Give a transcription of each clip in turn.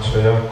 Funika macho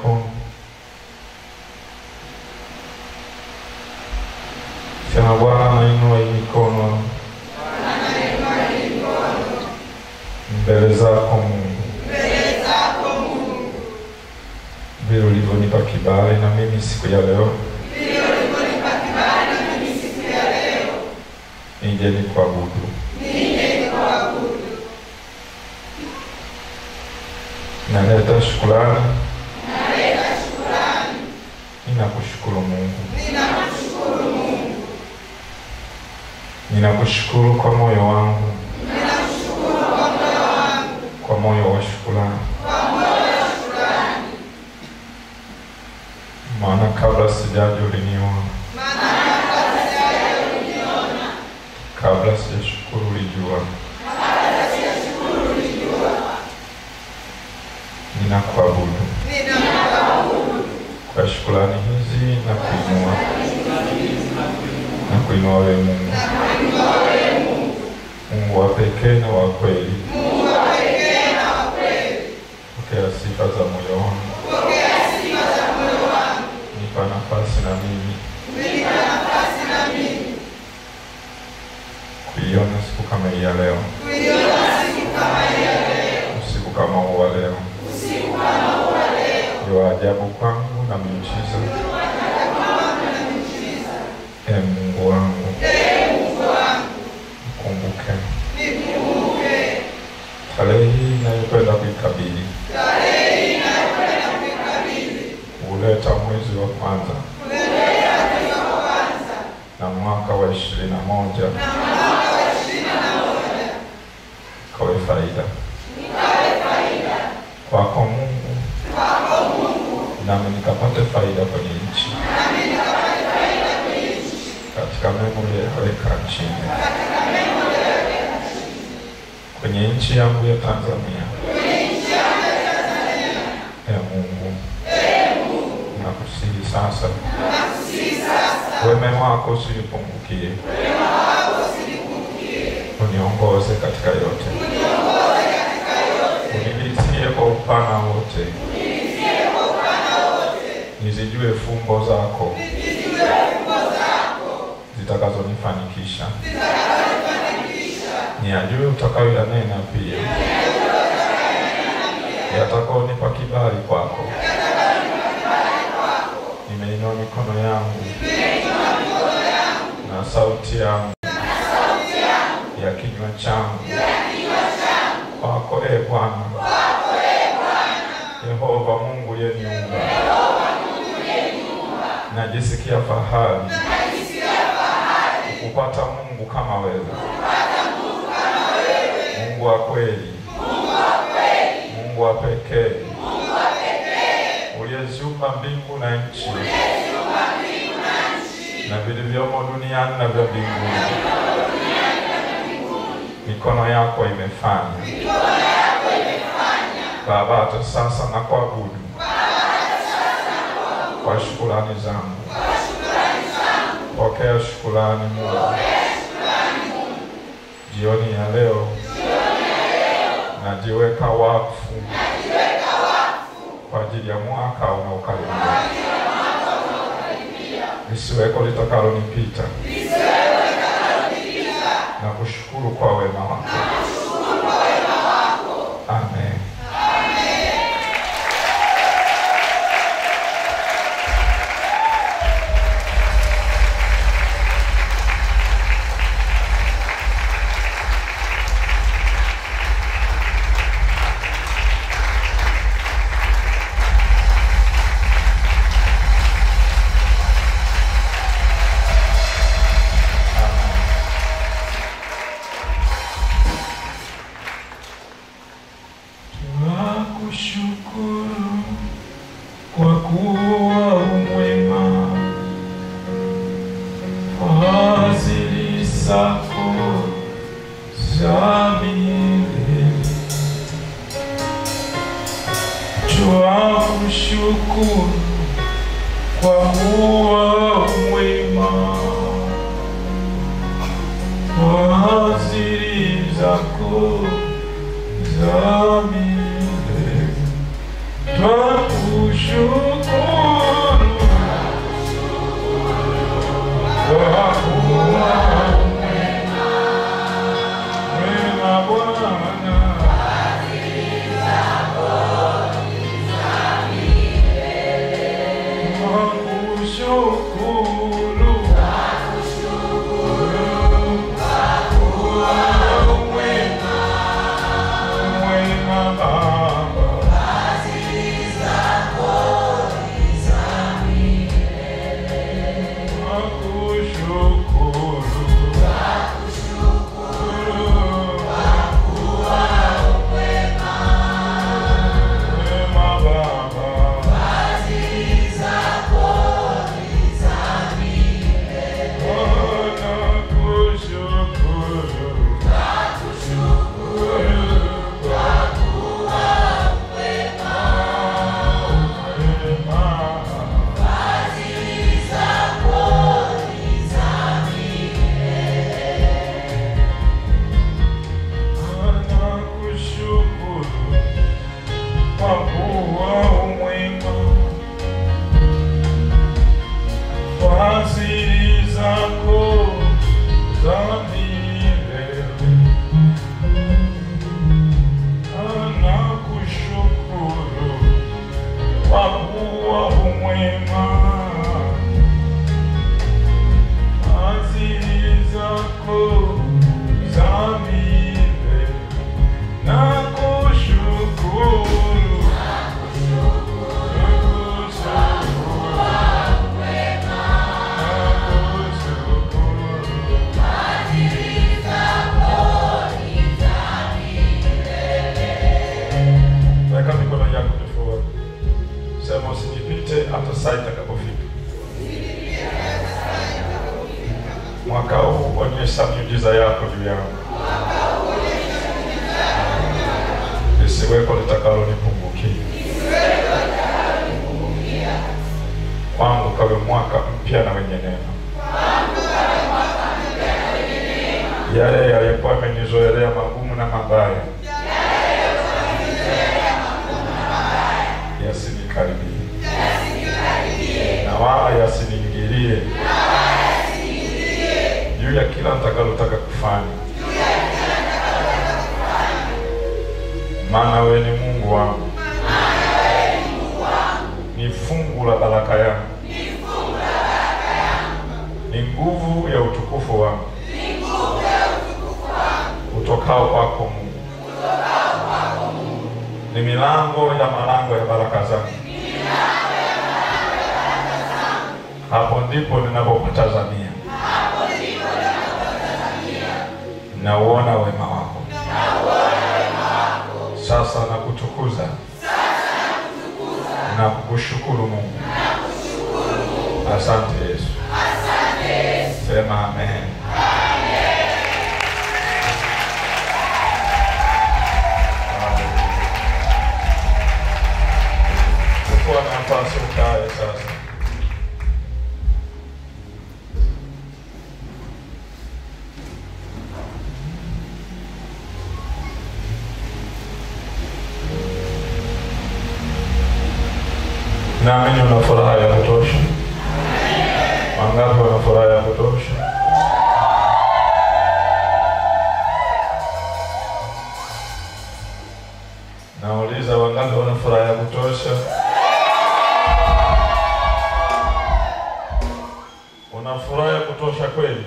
Una furaha ya kutosha kweli?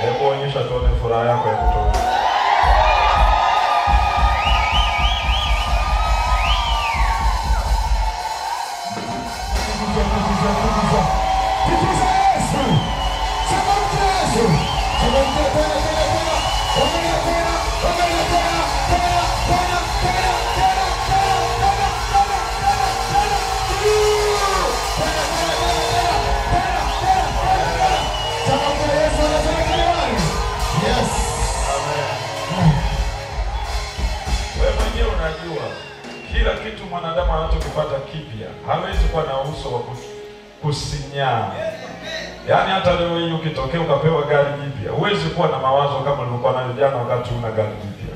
Hebu onyesha tuone furaha yako ya kutosha. Mwanadamu anachokipata kipya hawezi kuwa na uso wa kus- kusinyaa. Yaani hata leo hii ukitokea ukapewa gari jipya, huwezi kuwa na mawazo kama ulivyokuwa nayo jana wakati una gari jipya.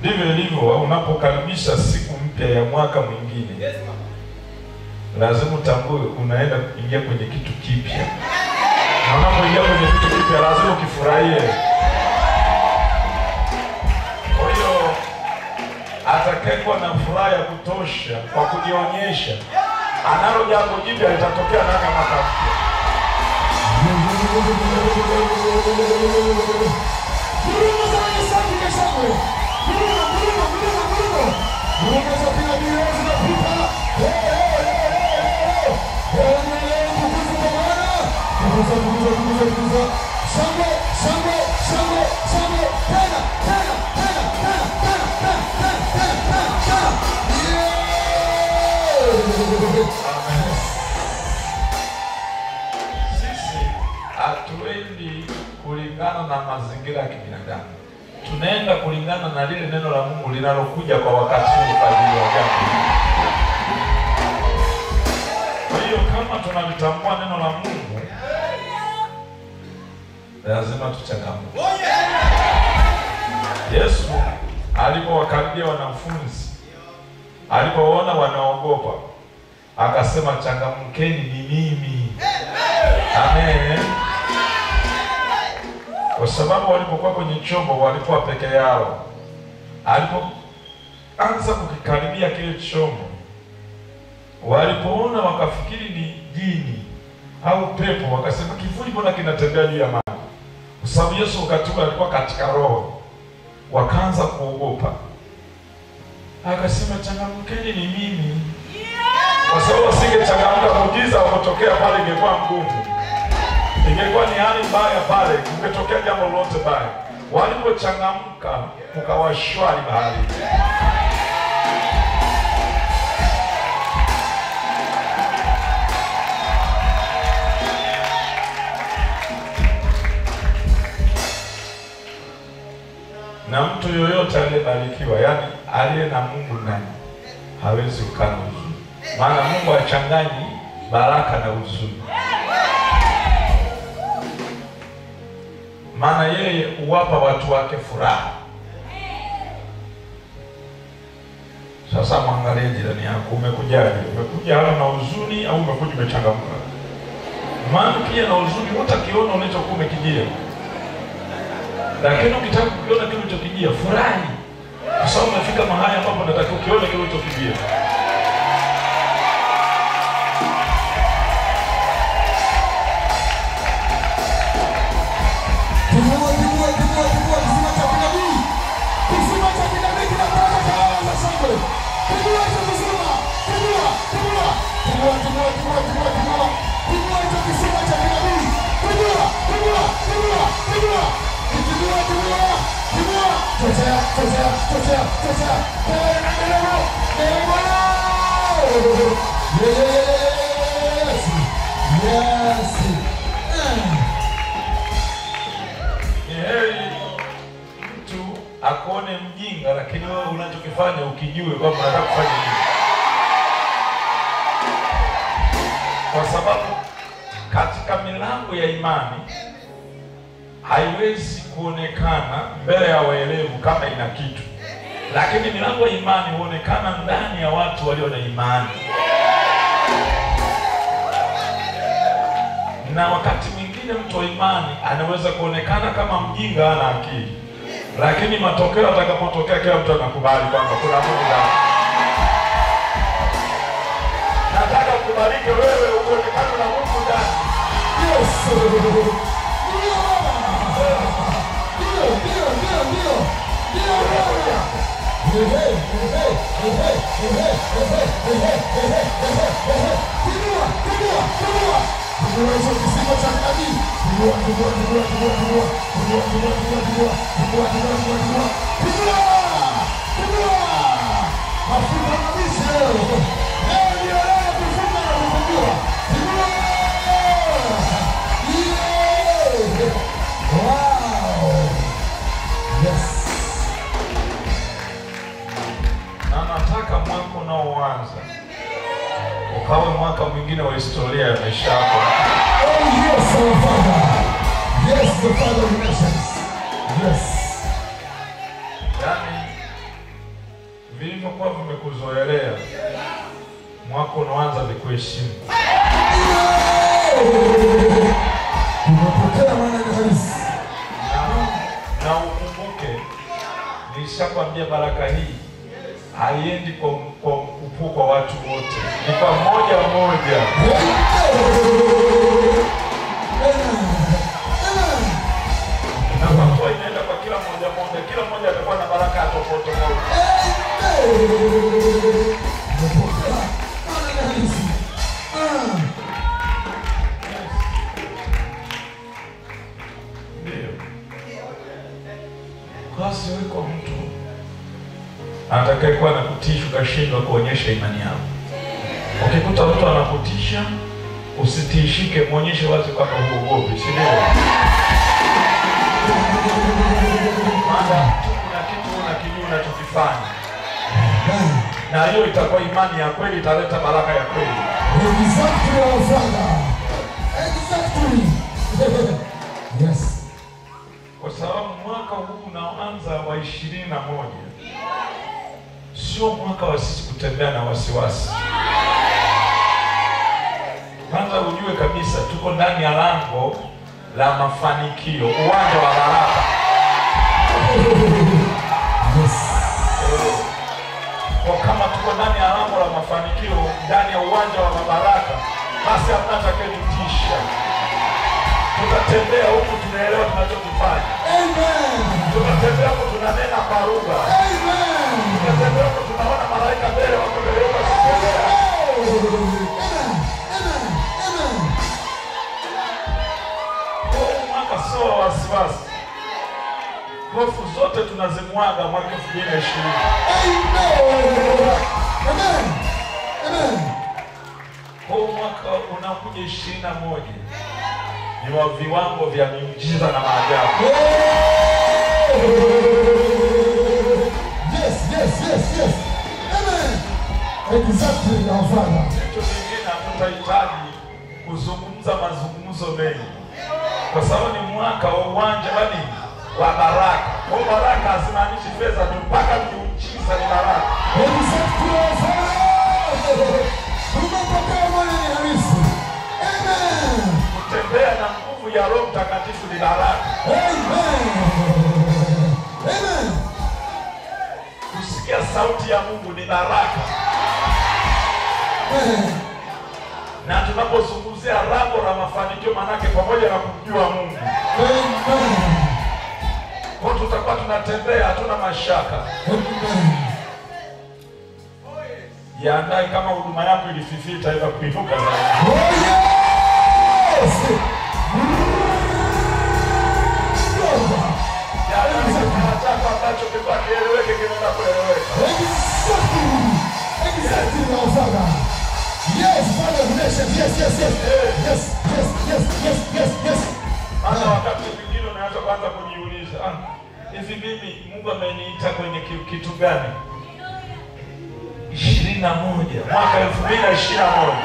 Ndivyo ilivyo unapokaribisha siku mpya ya mwaka mwingine, lazima utambue unaenda kuingia kwenye kitu kipya, na unapoingia kwenye kitu kipya lazima ukifurahie. Kwa hiyo atakayekuwa na furaha kutosha kwa kujionyesha analo jambo jipya litatokea ndani ya mwaka mpya. Sisi hatuendi kulingana na mazingira ya kibinadamu, tunaenda kulingana na lile neno la Mungu linalokuja kwa wakati huu kwa ajili ya jambo. Kwa hiyo kama tunalitambua neno la Mungu, lazima tuchangamke. Yesu alipowakaribia wanafunzi, alipoona wanaogopa, akasema changamkeni, ni mimi. Amen. Kwa sababu walipokuwa kwenye chombo walikuwa peke yao. Alipoanza kukikaribia kile chombo, walipoona wakafikiri ni jini au pepo, wakasema kivuli, mbona kinatembea juu ya maji? kwa sababu Yesu wakati ule alikuwa katika roho, wakaanza kuogopa. Akasema, changamkeni, ni mimi. Kwa sababu asingechangamka, muujiza wa kutokea pale ingekuwa ngumu, ingekuwa ni hali mbaya pale, kungetokea jambo lolote baya. Walipochangamka, kukawa bahari. na mtu yoyote aliyebarikiwa, yani aliye na Mungu ndani hawezi kukana na huzuni, maana Mungu achanganyi baraka na huzuni, maana yeye huwapa watu wake furaha. Sasa mwangalie jirani yako, umekujaje? Umekuja hapa na huzuni au umekuja umechangamka? Maana pia na huzuni hutakiona unachokuwa umekijia lakini ukitaka kukiona kile ulichokijia furahi, kwa sababu umefika mahali ambapo unataka ukione kile ulichokijia. Akuone mjinga, lakini wewe unachokifanya ukijue kwamba unataka nini, kwa sababu katika milango ya imani haiwezi kuonekana mbele ya waelevu kama ina kitu, lakini milango ya imani huonekana ndani ya watu walio na imani. na wakati mwingine mtu wa imani anaweza kuonekana kama mjinga, hana akili, lakini matokeo atakapotokea, kila mtu anakubali kwamba kuna Mungu. Nataka kukubalike wewe Africa, Brazil! Hey, you're Africa, Brazil! mwaka unaoanza. Ukawe mwaka mwingine wa historia ya maisha yako. Yaani vilivyokuwa vimekuzoelea, mwaka unaoanza vikuheshimu. Unapokea maana kabisa, na ukumbuke, nishakwambia baraka hii haiendi kwa, kwa mkupuo kwa watu wote, ni kwa moja kwa kila mmoja kila atakuwa na baraka tofauti tofauti. Atakayekuwa na kutisha ukashindwa kuonyesha imani yako. Ukikuta mtu anakutisha, usitishike, mwonyeshe wazi kwamba huogopi, si ndio? Maana kuna kitu unakijua unachokifanya, na hiyo itakuwa imani ya kweli, italeta baraka ya kweli. Yes. kwa sababu mwaka huu unaanza wa ishirini na moja sio mwaka wa sisi kutembea na wasiwasi. Kwanza ujue kabisa tuko ndani ya lango la mafanikio, uwanja wa baraka. Kwa kama tuko ndani ya lango la mafanikio, ndani ya uwanja wa mabaraka, basi hamna atakayetutisha. tutatembea huku tunaelewa tunachokifanya, Amen. tutatembea huku tunanena kwa lugha, Huku tunaona malaika hofu zote tunazimwaga mwaka elfu mbili na ishirini. Huu mwaka unakuja ishirini na moja ni wa viwango vya miujiza na maajabu. Exactly, our Father. Hicho kingine hatutahitaji kuzungumza mazungumzo mengi, kwa sababu ni mwaka wa uwanja wa nini? Wa baraka. Kwa baraka hazimaanishi pesa tu, mpaka miujiza ni baraka. Exactly, our Father. Tunapokea mwana ni halisi. Amen. Kutembea na nguvu ya Roho Mtakatifu ni baraka. Amen. Amen. Kusikia sauti ya Mungu ni baraka. Na tunapozungumzia lango la mafanikio, manake pamoja na kumjua Mungu, kwa tutakuwa tunatembea, hatuna mashaka. Jiandae kama huduma yako ilififia, itaweza kuinuka ambacho kieleweke, kinaenda kueleweka. Yes, nations. Yes, yes, yes. Yes, yes, yes, yes, yes, yes. Hata wakati mwingine unaweza kwanza kujiuliza, ah, hivi mimi Mungu ameniita kwenye ki- kitu gani? ishirini na moja mwaka elfu mbili na ishirini na moja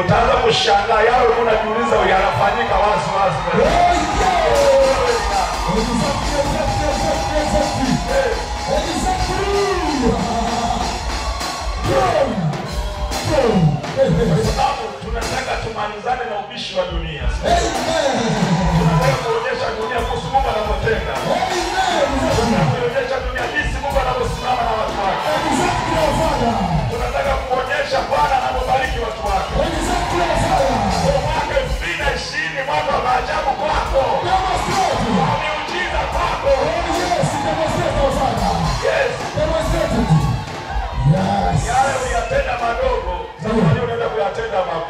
utaanza kushangaa ulikuwa unajiuliza yanafanyika wazi Tunataka kuonyesha dunia. Kuhusu Mungu anavyotenda. Yale uliyatenda madogo, sasa unaweza kuyatenda makuu.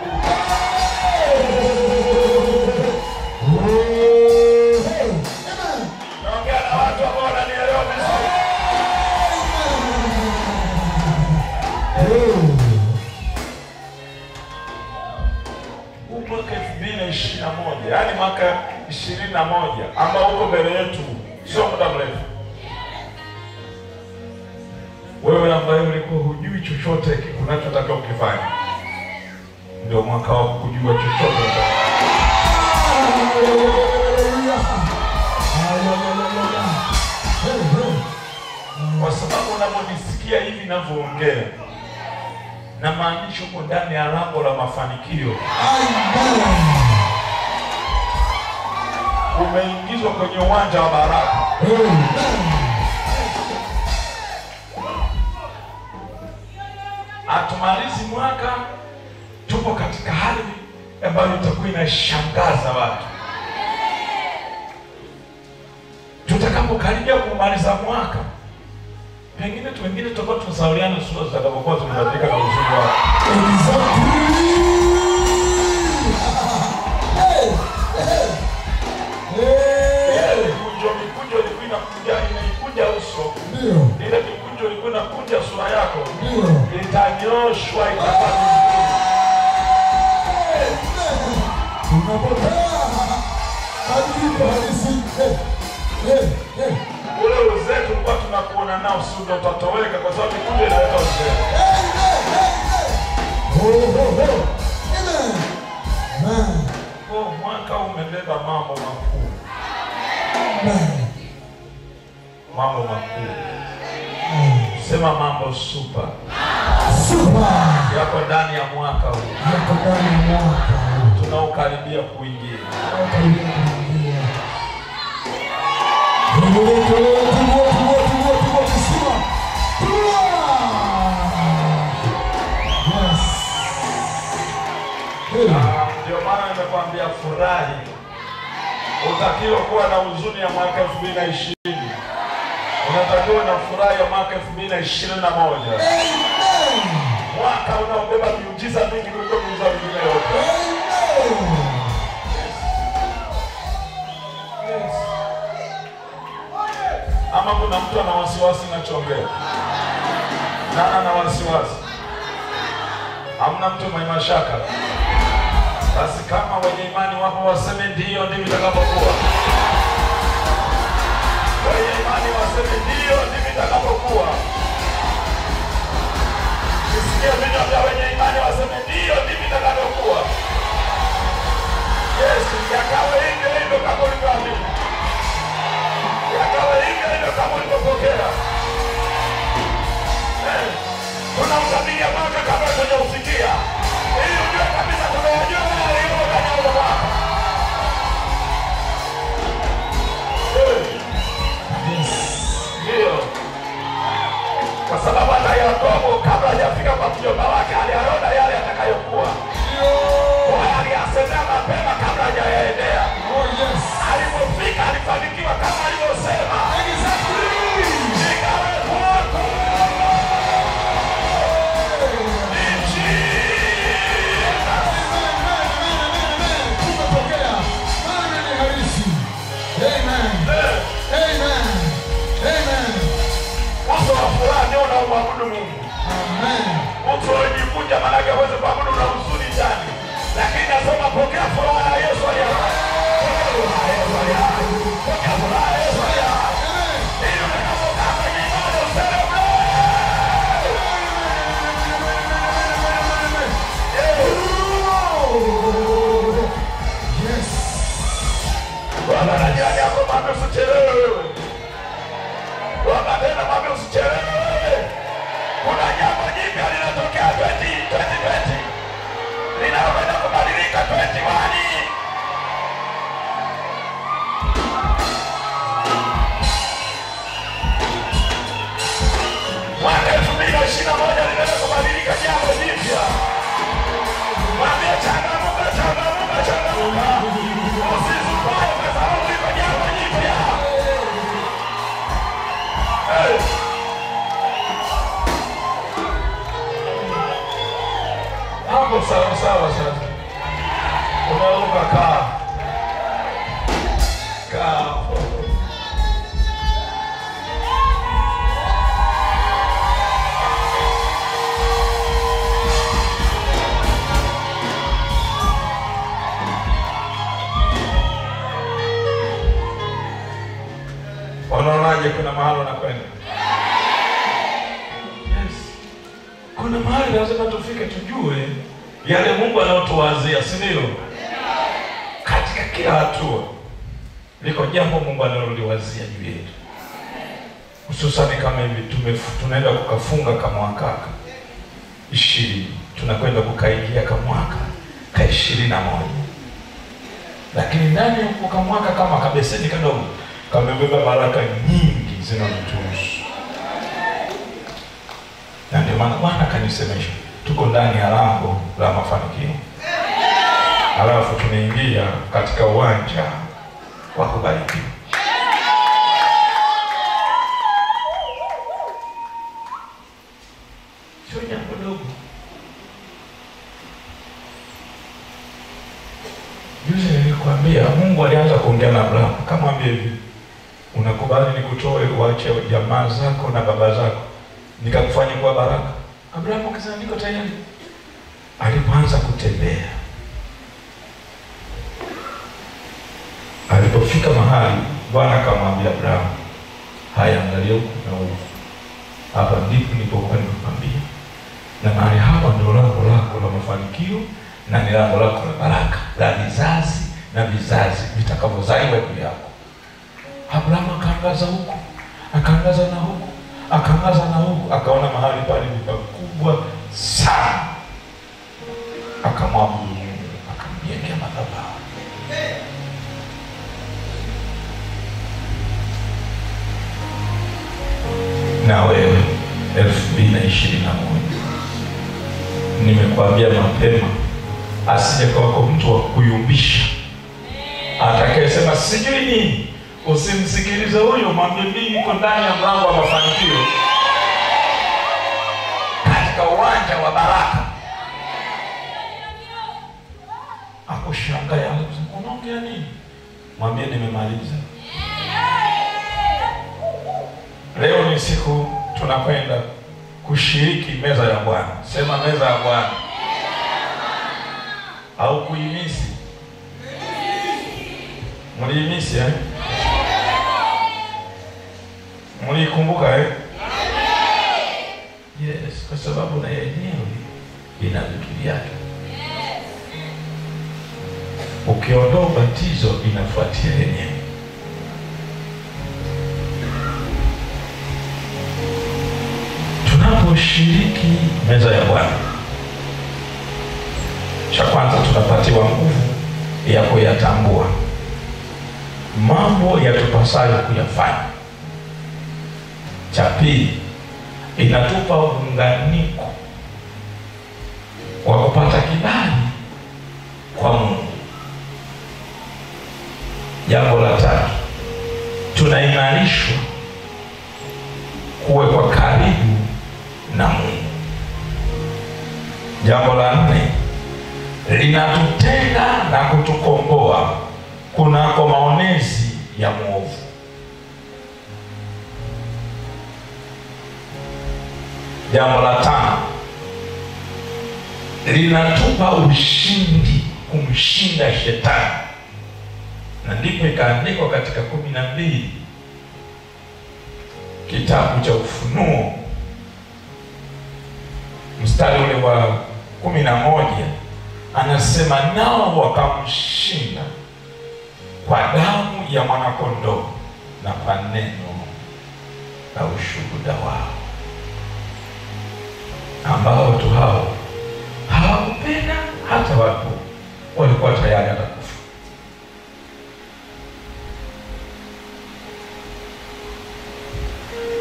Moja ambao uko mbele yetu, sio muda mrefu. Wewe ambaye ulikuwa hujui chochote kunachotakiwa ukifanya, ndio mwaka wa kujua chochote. kwa sababu unaponisikia hivi ninavyoongea, na maanisha uko ndani ya lango la mafanikio, umeingizwa kwenye uwanja wa baraka. Hatumalizi mwaka, tupo katika hali ambayo itakuwa inashangaza watu. Tutakapokaribia kumaliza mwaka, pengine tu wengine tutakuwa tunasauliana sura zitakapokuwa zimebadilika na uzuri wake. Inakuja sura yako, itanyoshwa. Ule uzee tulikuwa tunakuona nao, ndio utatoweka, kwa sababu kuja inaleta uzee. Mwaka umebeba mambo makuu, mambo makuu. Sema mambo super. Super. Yako ndani ya mwaka huu. Yako ndani ya mwaka huu. Tunaokaribia kuingia. Tunaokaribia kuingia. Ah, ndio maana nimekwambia furahi, utakiwa kuwa na huzuni ya mwaka 2020 tunatakiwa na furaha ya mwaka 2021. Amen. Mwaka unaobeba miujiza mingi kuliko miujiza mingine yote. Ama kuna mtu ana wasiwasi nachongea? Nana na wasiwasi? Hamna mtu mwenye mashaka? Basi kama wenye imani wako waseme ndiyo, ndivyo itakavyokuwa wenye imani waseme ndiyo, ndivyo itakavyokuwa. Nisikie vinywa vya wenye imani waseme ndiyo, ndivyo itakavyokuwa. Yesu, yakawe hivyo hivyo kama ulivyoamini, yakawe hivyo hivyo kama ulivyopokea. Tunamtabiria mwaka kabla tujausikia, ili ujue kabisa tunayajua kwa sababu hata Yakobo kabla hajafika kwa mjomba wake aliyaona yale atakayokuwa. Bwana aliyasemea mapema kabla hajaendea. Oh, Alipofika alifanikiwa kuja, maanake hawezi kuamua linatupa ushindi kumshinda shetani, na ndipo ikaandikwa katika kumi na mbili. Kitabu cha Ufunuo. Mstari ule wa kumi na moja. Anasema nao wakamshinda kwa damu ya mwanakondoo na kwa neno la ushuhuda wao, ambao watu hao hawakupenda hata watu walikuwa tayari hata kufa.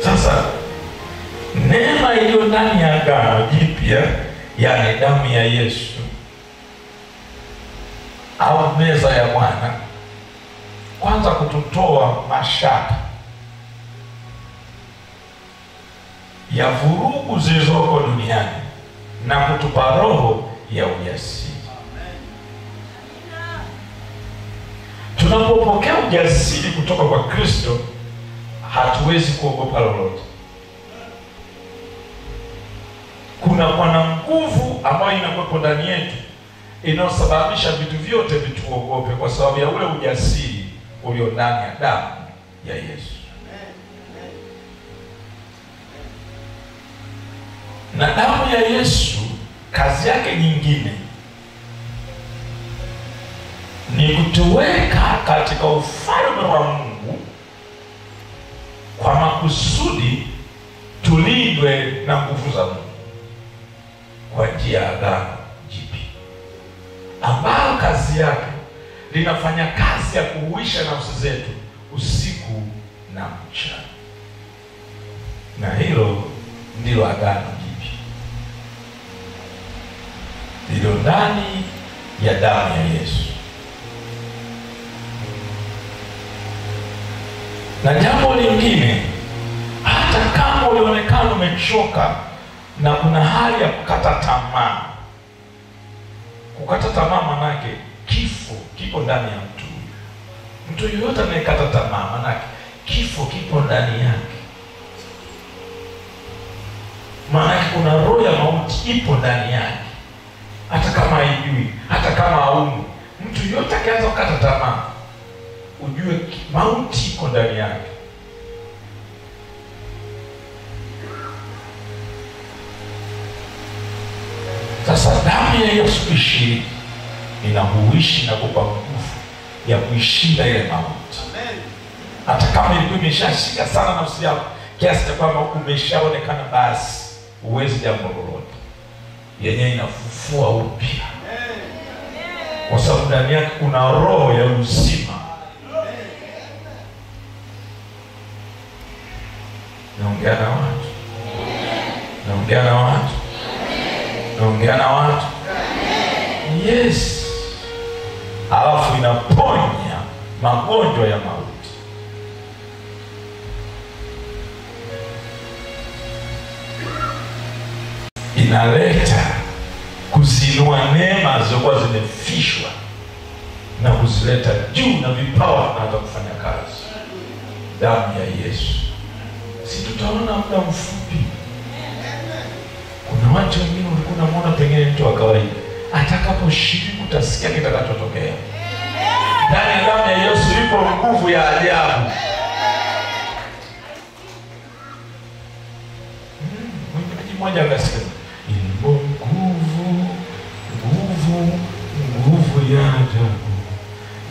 Sasa neema iliyo ndani ya agano jipya, yani damu ya Yesu au meza ya Bwana, kwanza kututoa mashaka ya vurugu zilizoko duniani na kutupa roho ya ujasiri. Tunapopokea ujasiri kutoka kwa Kristo, hatuwezi kuogopa lolote. Kuna kwana nguvu ambayo inakuwepo ndani yetu inayosababisha vitu vyote vituogope, kwa sababu ya ule ujasiri ulio ndani ya damu ya Yesu. Na damu ya Yesu kazi yake nyingine ni kutuweka katika ufalme wa Mungu kwa makusudi tulindwe na nguvu za Mungu kwa njia ya agano jipya, ambayo kazi yake linafanya kazi ya kuhuisha nafsi zetu usiku na mchana, na hilo ndilo agano jipya lilo ndani ya damu ya Yesu. Na jambo lingine, hata kama ulionekana umechoka na kuna hali ya kukata tamaa, kukata tamaa manake kifo kipo ndani ya mtu. Mtu yoyote anayekata tamaa manake kifo kipo ndani yake, manake kuna roho ya mauti ipo ndani yake, hata kama haijui, hata kama aumu Mtu yote akianza kukata tamaa ujue mauti iko ndani yake. Sasa damu ya Yesu ishiriki inahuishi na kupa nguvu ya kuishinda ile mauti, hata kama ilikuwa imeshashika sana nafsi yako kiasi cha kwamba umeshaonekana basi uwezi jambo lolote, yenyewe inafufua upya, kwa sababu ndani yake kuna roho ya uzima. Naongea na watu, naongea na watu, naongea na watu. Yes, alafu inaponya magonjwa ya mauti. Inaleta kuzinua neema zilizokuwa zimefishwa na kuzileta juu na vipawa vinaanza kufanya kazi. Damu ya Yesu, si tutaona muda mfupi. Kuna watu wengine ulikuwa unamwona pengine mtu wa kawaida, atakaposhiriki utasikia kitakachotokea. Ndani ya damu ya Yesu ipo nguvu ya ajabu. Mm, Mwimbaji mmoja akasema, imo nguvu, nguvu, nguvu ya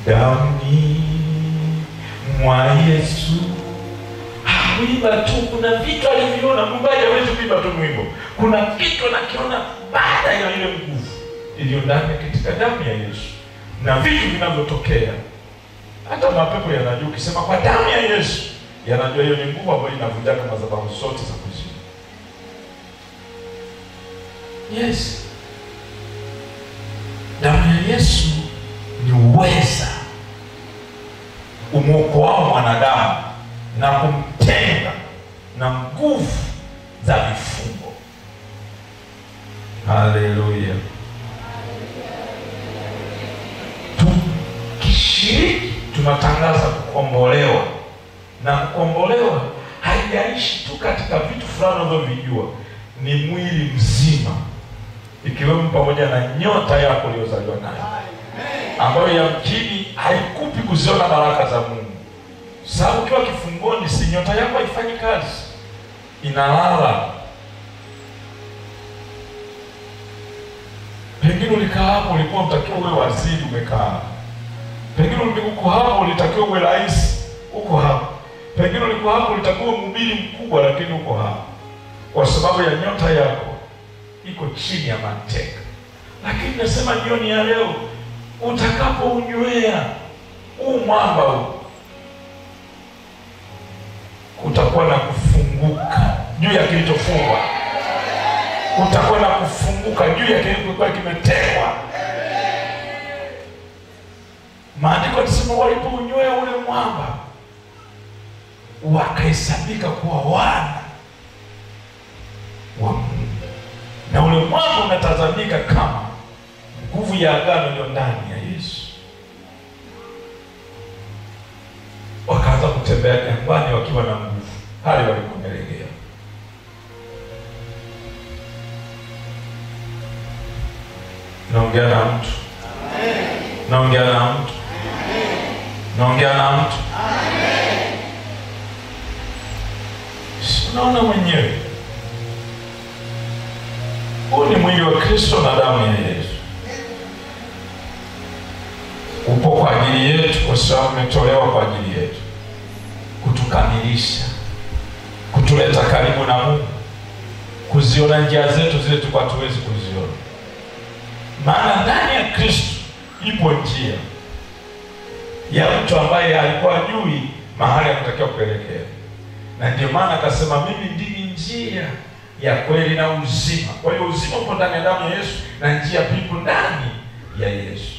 damni mwa Yesu. Kuimba tu, kuna vitu alivyoona. Mwimbaji hawezi kuimba tu mwimbo, kuna kitu anakiona baada ya ile nguvu iliyo ndani katika damu ya Yesu na vitu vinavyotokea. Hata mapepo yanajua, ukisema kwa damu ya Yesu, yanajua hiyo ni nguvu ambayo inavunjaka madhabahu zote za kuzimu. Yes, damu ya Yesu ni uweza umwokoao mwanadamu na kumtenga na nguvu za vifungo. Haleluya! Tukishiriki tunatangaza kukombolewa, na kukombolewa haijaishi tu katika vitu fulani unavyovijua, ni mwili mzima, ikiwemo pamoja na nyota yako uliyozaliwa nayo ambayo yamkini haikupi kuziona baraka za Mungu. Sababu ukiwa kifungoni, si nyota yako haifanyi kazi, inalala. Pengine ulikaa hapo, ulikuwa mtakiwa uwe waziri, umekaa. Pengine uko hapo, ulitakiwa uwe rais, uko hapo. Pengine ulikuwa hapo, ulitakiwa mhubiri mkubwa, lakini uko hapo kwa sababu ya nyota yako iko chini ya mateka. Lakini nasema jioni ya leo utakapounywea huu mwamba huu, kutakuwa na kufunguka juu ya kilichofungwa, kutakuwa na kufunguka juu ya kilichokuwa kimetekwa. Maandiko yanasema walipounywea ule mwamba, wakahesabika kuwa wana wa na mwamba unatazamika kama nguvu ya agano iliyo ndani ya Yesu. Wakaanza kutembea jangwani wakiwa na nguvu, hali walikomelegea. Naongea na mtu, naongea na mtu, naongea na mtu. Unaona mwenyewe, huu ni mwili wa Kristo na damu ya Yesu. Upo kwa ajili yetu, kwa sababu umetolewa kwa ajili yetu, kutukamilisha, kutuleta karibu na Mungu, kuziona njia zetu zile tulikuwa hatuwezi kuziona. Maana ndani ya Kristo ipo njia ya mtu ambaye alikuwa ajui mahali anatakiwa kuelekea, na ndio maana akasema, mimi ndimi njia ya kweli na uzima. Kwa hiyo uzima upo ndani ya damu ya Yesu na njia pipo ndani ya Yesu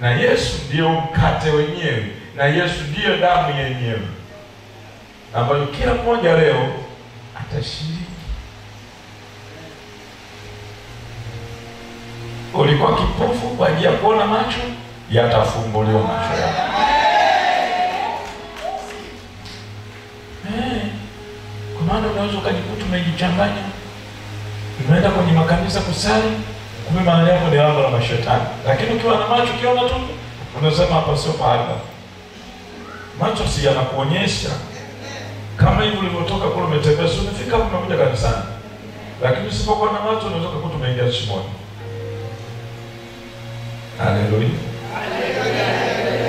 na Yesu ndiyo mkate wenyewe, na Yesu ndiyo damu yenyewe ambayo kila mmoja leo atashiriki. Ulikuwa kipofu kwa ajili ya kuona macho, yatafumbuliwa macho yako. Hey. Maana unaweza ukajikuta umejichanganya, umeenda kwenye makanisa kusali kumbe mahali yako ni lango la mashetani. Lakini ukiwa na macho ukiona tu unasema hapa sio pahala Macho si yanakuonyesha kama hivi ulivyotoka kule, umetembea, si umefika hapo, umekuja kanisani, lakini usipokuwa na macho unaweza kukuta umeingia shimoni. Haleluya!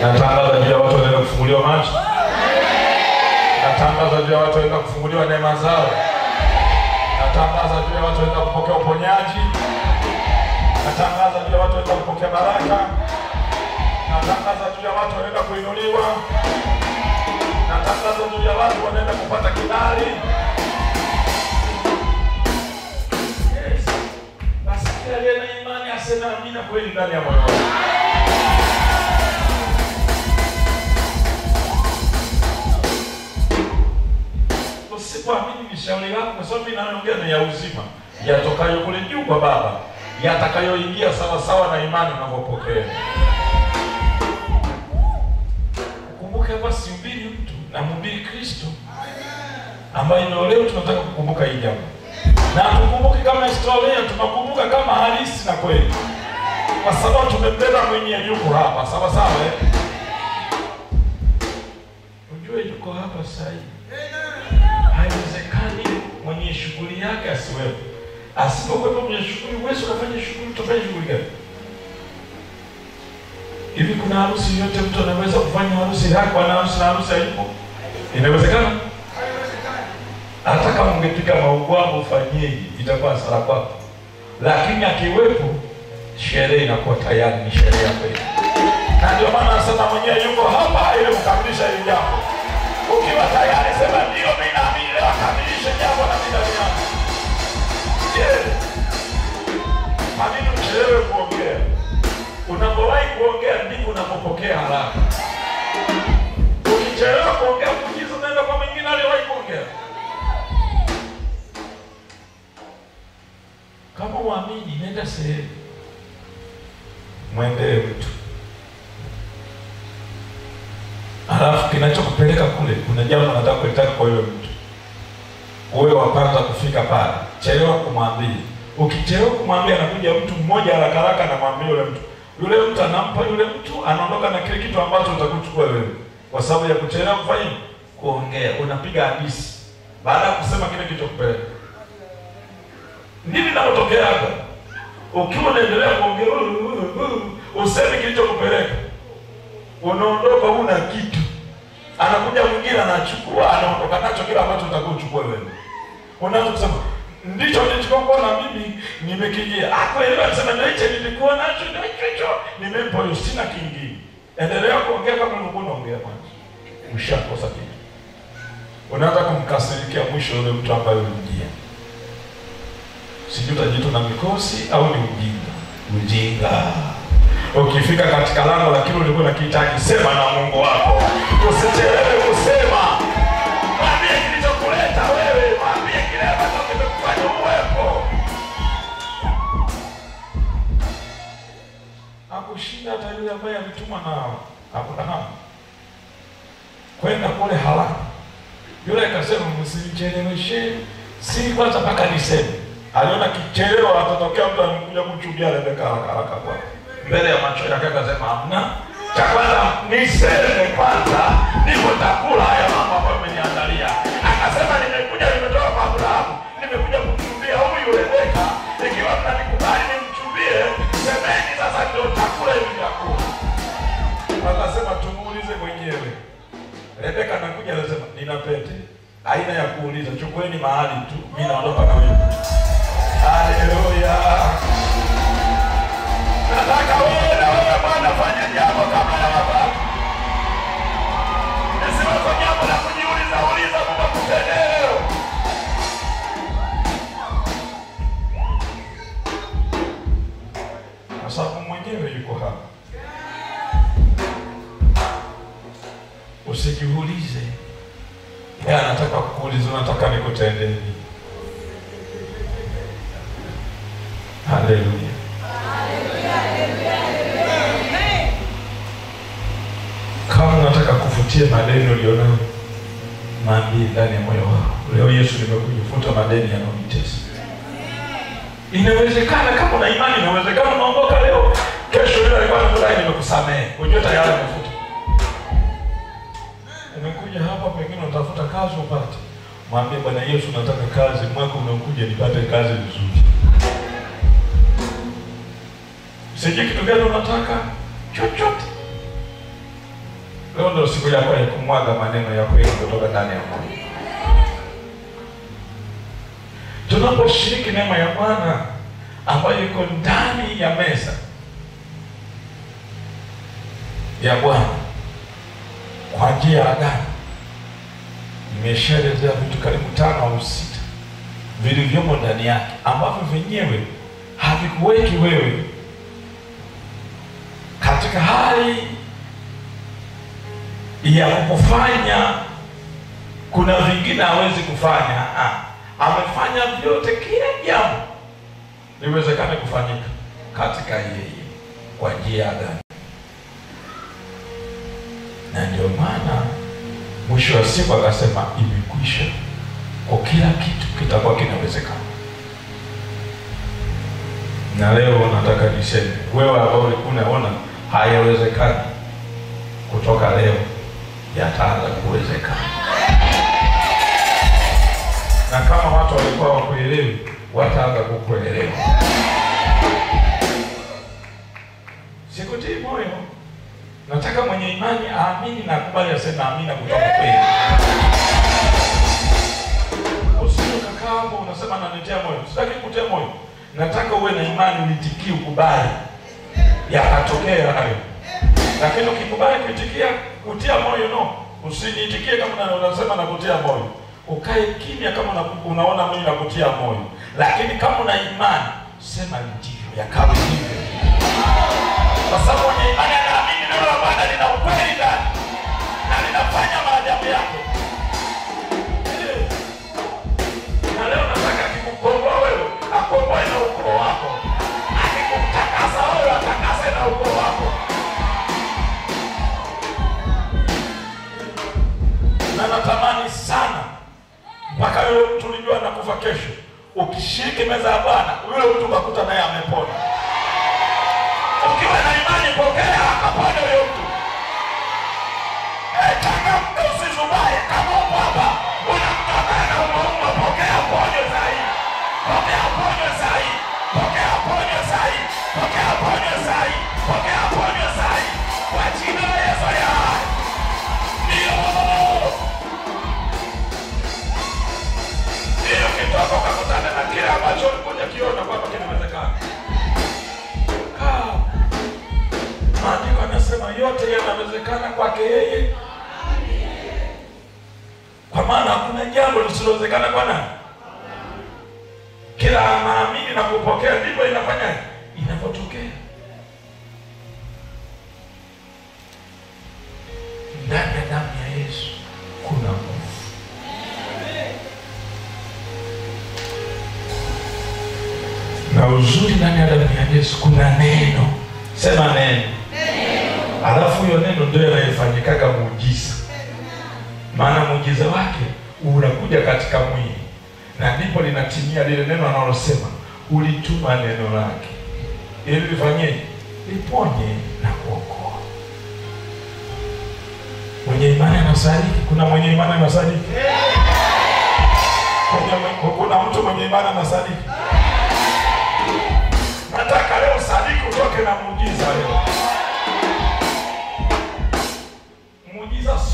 Natangaza juu ya watu wanaenda kufunguliwa macho. Natangaza juu ya watu waenda kufunguliwa neema zao. Natangaza juu ya watu waenda kupokea uponyaji. Natangaza juu ya watu waenda kupokea baraka. Natangaza juu ya watu wanaenda kuinuliwa. Natangaza juu ya watu wanaenda kupata kibali. Yes. Basi kila aliye na imani aseme amina kweli ndani ya moyo wake. Sababu mimi naongea ni ya uzima yatokayo kule juu kwa Baba, yatakayoingia sawasawa na imani unavyopokea. Kumbuka hapa simbili mtu, na mhubiri Kristo ambaye ndio leo tunataka kukumbuka hii jambo, na tukumbuke kama historia, tunakumbuka kama halisi na kweli, kwa sababu tumembeba mwenye yuko hapa sawa sawa. Eh, ujue yuko hapa sasa hivi. Mwenye shughuli yake asiwepo. Asipokuwepo kwenye shughuli, huwezi ukafanya shughuli, utafanya shughuli gani? Hivi kuna harusi yote mtu anaweza kufanya harusi yako ana harusi na harusi haipo? Inawezekana? Hata kama ungepika maugwambo ufanyeje, itakuwa hasara kwako, lakini akiwepo, sherehe inakuwa tayari ni sherehe ya kweli, na ndio maana anasema mwenyewe yuko hapa ili kukamilisha hili jambo. Ukiwa tayari sema ndio, mimi naamini akamilishe jambo na kwa mchelewe kuongea? Unapowahi kuongea ndipo unapopokea haraka. Ukichelewa kuongea, muujiza unaenda kwa mwingine aliyewahi kuongea. Kama uamini, nenda sehemu, mwendee mtu, halafu kinachokupeleka kule, kuna jambo nataka kulitaka kwa yule mtu, uwe wa kwanza kufika pale. Chelewa kumwambia. Ukichelewa kumwambia, anakuja mtu mmoja haraka haraka, anamwambia yule mtu. Yule mtu anampa yule mtu, anaondoka na kile kitu ambacho utakuchukua wewe, kwa sababu ya kuchelewa kufanya kuongea. Unapiga hadisi baada ya kusema kile kitu kupeleka Nini nakotokea hapa? Ukiwa unaendelea kuongea usemi kilichokupeleka, unaondoka huna kitu, anakuja mwingine anachukua, anaondoka nacho kile ambacho utakuchukua wewe. Unaanza kusema ndicho nilichokuwa na mimi nimekijia. Hapo anasema ndio hicho nilikuwa nacho ndio hicho nimempa hiyo, sina kingine. Endelea kuongea kama ulikuwa unaongea kwanza, Ushakosa kitu. Unaanza kumkasirikia mwisho yule mtu ambaye ulimjia. Sijui utajitu na mikosi au ni ujinga. Ujinga. Ukifika katika lango lakini ulikuwa unakihitaji, sema na Mungu wako. Usichelewe Hakushinda hata yule ambaye alitumwa na Abrahamu kwenda kule haraka. Yule akasema msinicheleweshe, si kwanza mpaka niseme. Aliona kichelewa, atatokea mtu amekuja kumchukia Rebeka haraka haraka kwa mbele ya macho yake, akasema hamna cha kwanza niseme kwanza, ndipo takula haya mambo ambayo ameniandalia. Akasema nimekuja, nimetoka kwa Abrahamu, aina ya kuuliza, chukueni mahali tu, mimi naondoka na wewe. Haleluya! Nataka wewe na wewe Bwana fanya jambo kama la baba. Nisiweko jambo la kujiuliza uliza akutendee leo. Kwa sababu mwenyewe yuko hapa. Usijiulize. Yeye anataka kukuuliza unataka nikutendee? Haleluya. Kama unataka kufutia madeni ulionayo, maambie ndani ya moyo wako, leo Yesu, nimekujifuta kufuta madeni yanayonitesa. Inawezekana kama una imani, inawezekana unaondoka leo, kesho yule alikuwa anakudai nimekusamehe, unajua tayari umefuta. Umekuja hapa, pengine unatafuta kazi upate, mwambie Bwana Yesu, nataka kazi, mwaka unaokuja nipate kazi nzuri. Sije kitu gani unataka, chochote. Leo ndio siku yako ya kumwaga maneno ya kweli kutoka ndani ya moyo. Tunaposhiriki neema ya Bwana ambayo iko ndani ya meza ya Bwana kwa njia ya agano, nimeshaelezea vitu karibu tano au sita vilivyomo ndani yake ambavyo vyenyewe havikuweki wewe katika hali ya kukufanya kuna vingine hawezi kufanya. Ah, amefanya vyote, kila jambo liwezekane kufanyika katika yeye. Kwa njia ya gani? Na ndio maana mwisho wa siku akasema imekwisha, kwa kila kitu kitakuwa kinawezekana. Na leo nataka niseme, wewe ambao ulikuwa unaona hayawezekani, kutoka leo yataanza kuwezekana. Na kama watu walikuwa wakuelewi, wataanza kukuelewa. Sikutii moyo, nataka mwenye imani aamini na kubali, aseme amina kutoka kweli. Usije kakaa hapo unasema nanitia moyo. Sitaki kutia moyo, nataka uwe na imani, uitikie, ukubali yakatokea hayo. Lakini ukikubali kuitikia kutia moyo, no, usiniitikie kama na- unasema nakutia moyo, ukae kimya kama una, unaona mimi nakutia moyo, lakini kama una imani sema ndivyo, yakawa hivyo, kwa sababu mwenye imani neno la Bwana lina ukweli ndani na linafanya maajabu yake. Eh. Na leo nataka wewe akomboe na ukoo wako, akikutakasa wewe atakase na ukoo wako. na natamani sana mpaka yule mtu ulijua anakufa kesho, ukishiriki meza ya Bwana, yule mtu ukakuta naye amepona. Ukiwa na imani, pokea akapona huyo mtu. Eh, changamka, usizubae. Kama hapa una mtu ambaye anaumwaumwa, pokea ponyo sahi, pokea yote yanawezekana kwake yeye, kwa maana hakuna jambo lisilowezekana kwa nani? Kila anaamini na kupokea ndivyo inafanya inavyotokea. Ndani ya damu ya Yesu kuna nguvu. na uzuri ndani ya damu ya Yesu kuna neno, sema neno. Alafu hiyo neno ndio inayofanyikaga muujiza, maana muujiza wake unakuja katika mwili, na ndipo linatimia lile neno analosema, ulituma neno lake ili lifanyeje? Liponye na kuokoa. Mwenye imani anasadiki. Kuna mwenye imani anasadiki? Kuna mtu mwenye imani anasadiki? Nataka leo sadiki utoke na muujiza leo.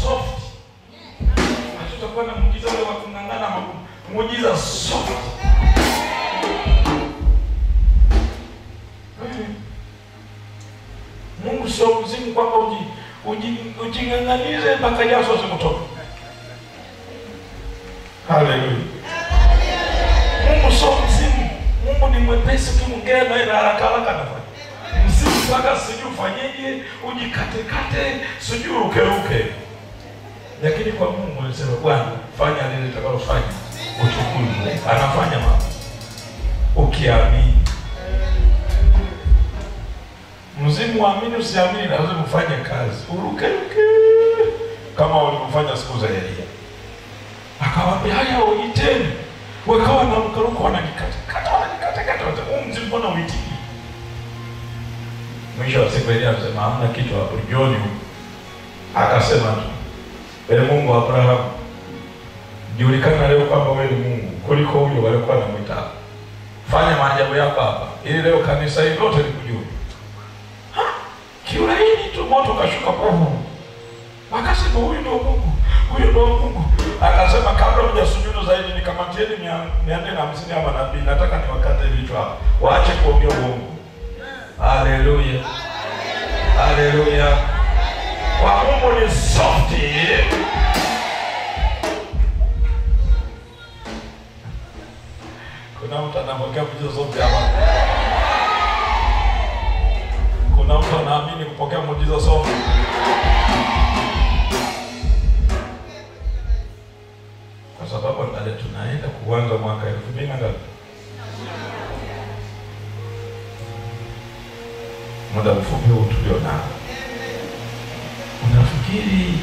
Soft. Hatutakuwa na muujiza ule wa kung'ang'ana magumu. Muujiza soft. Hmm. Mungu sio mzimu kwamba uji uji ujing'ang'anize mpaka jasho zikutoka. Haleluya. Mungu sio mzimu. Mungu ni mwepesi, ukimwongea naye na haraka haraka anafanya. Mzimu mpaka sijui ufanyeje, ujikatekate, sijui urukeruke. Lakini kwa Mungu anasema Bwana, fanya lile litakalofanya utukuzwe. Anafanya mambo ukiamini. Mzimu waamini, usiamini, lazima ufanye kazi, urukeruke kama walivyofanya siku za Elia. Akawaambia haya, uiteni wakawa na mkaruko wanajikatakata wanajikatakata, huu mzimu mbona uitiki? Mwisho wa siku Elia anasema hamna kitu hapo, huko akasema tu, ee Mungu wa Abrahamu, julikana leo kwamba wewe ni Mungu kuliko huyo waliokuwa mwita. Fanya maajabu yako hapa, ili leo kanisa hili lote likujue. Kiulaini tu moto ukashuka povu, wakasema huyu ndio Mungu, huyu ndio Mungu. Akasema kabla hujasujudu zaidi, nikamatieni mia nne na hamsini ya manabii, nataka niwakate vichwa waache kuongea uongo. Haleluya, haleluya. Kwa Mungu ni. Kuna mtu anapokea hapa. Kuna mtu anaamini kupokea kwa sababu angalia tunaenda kuanza mwaka elfu mbili na ngapi? Muda mfupi huu tulio nao, unafikiri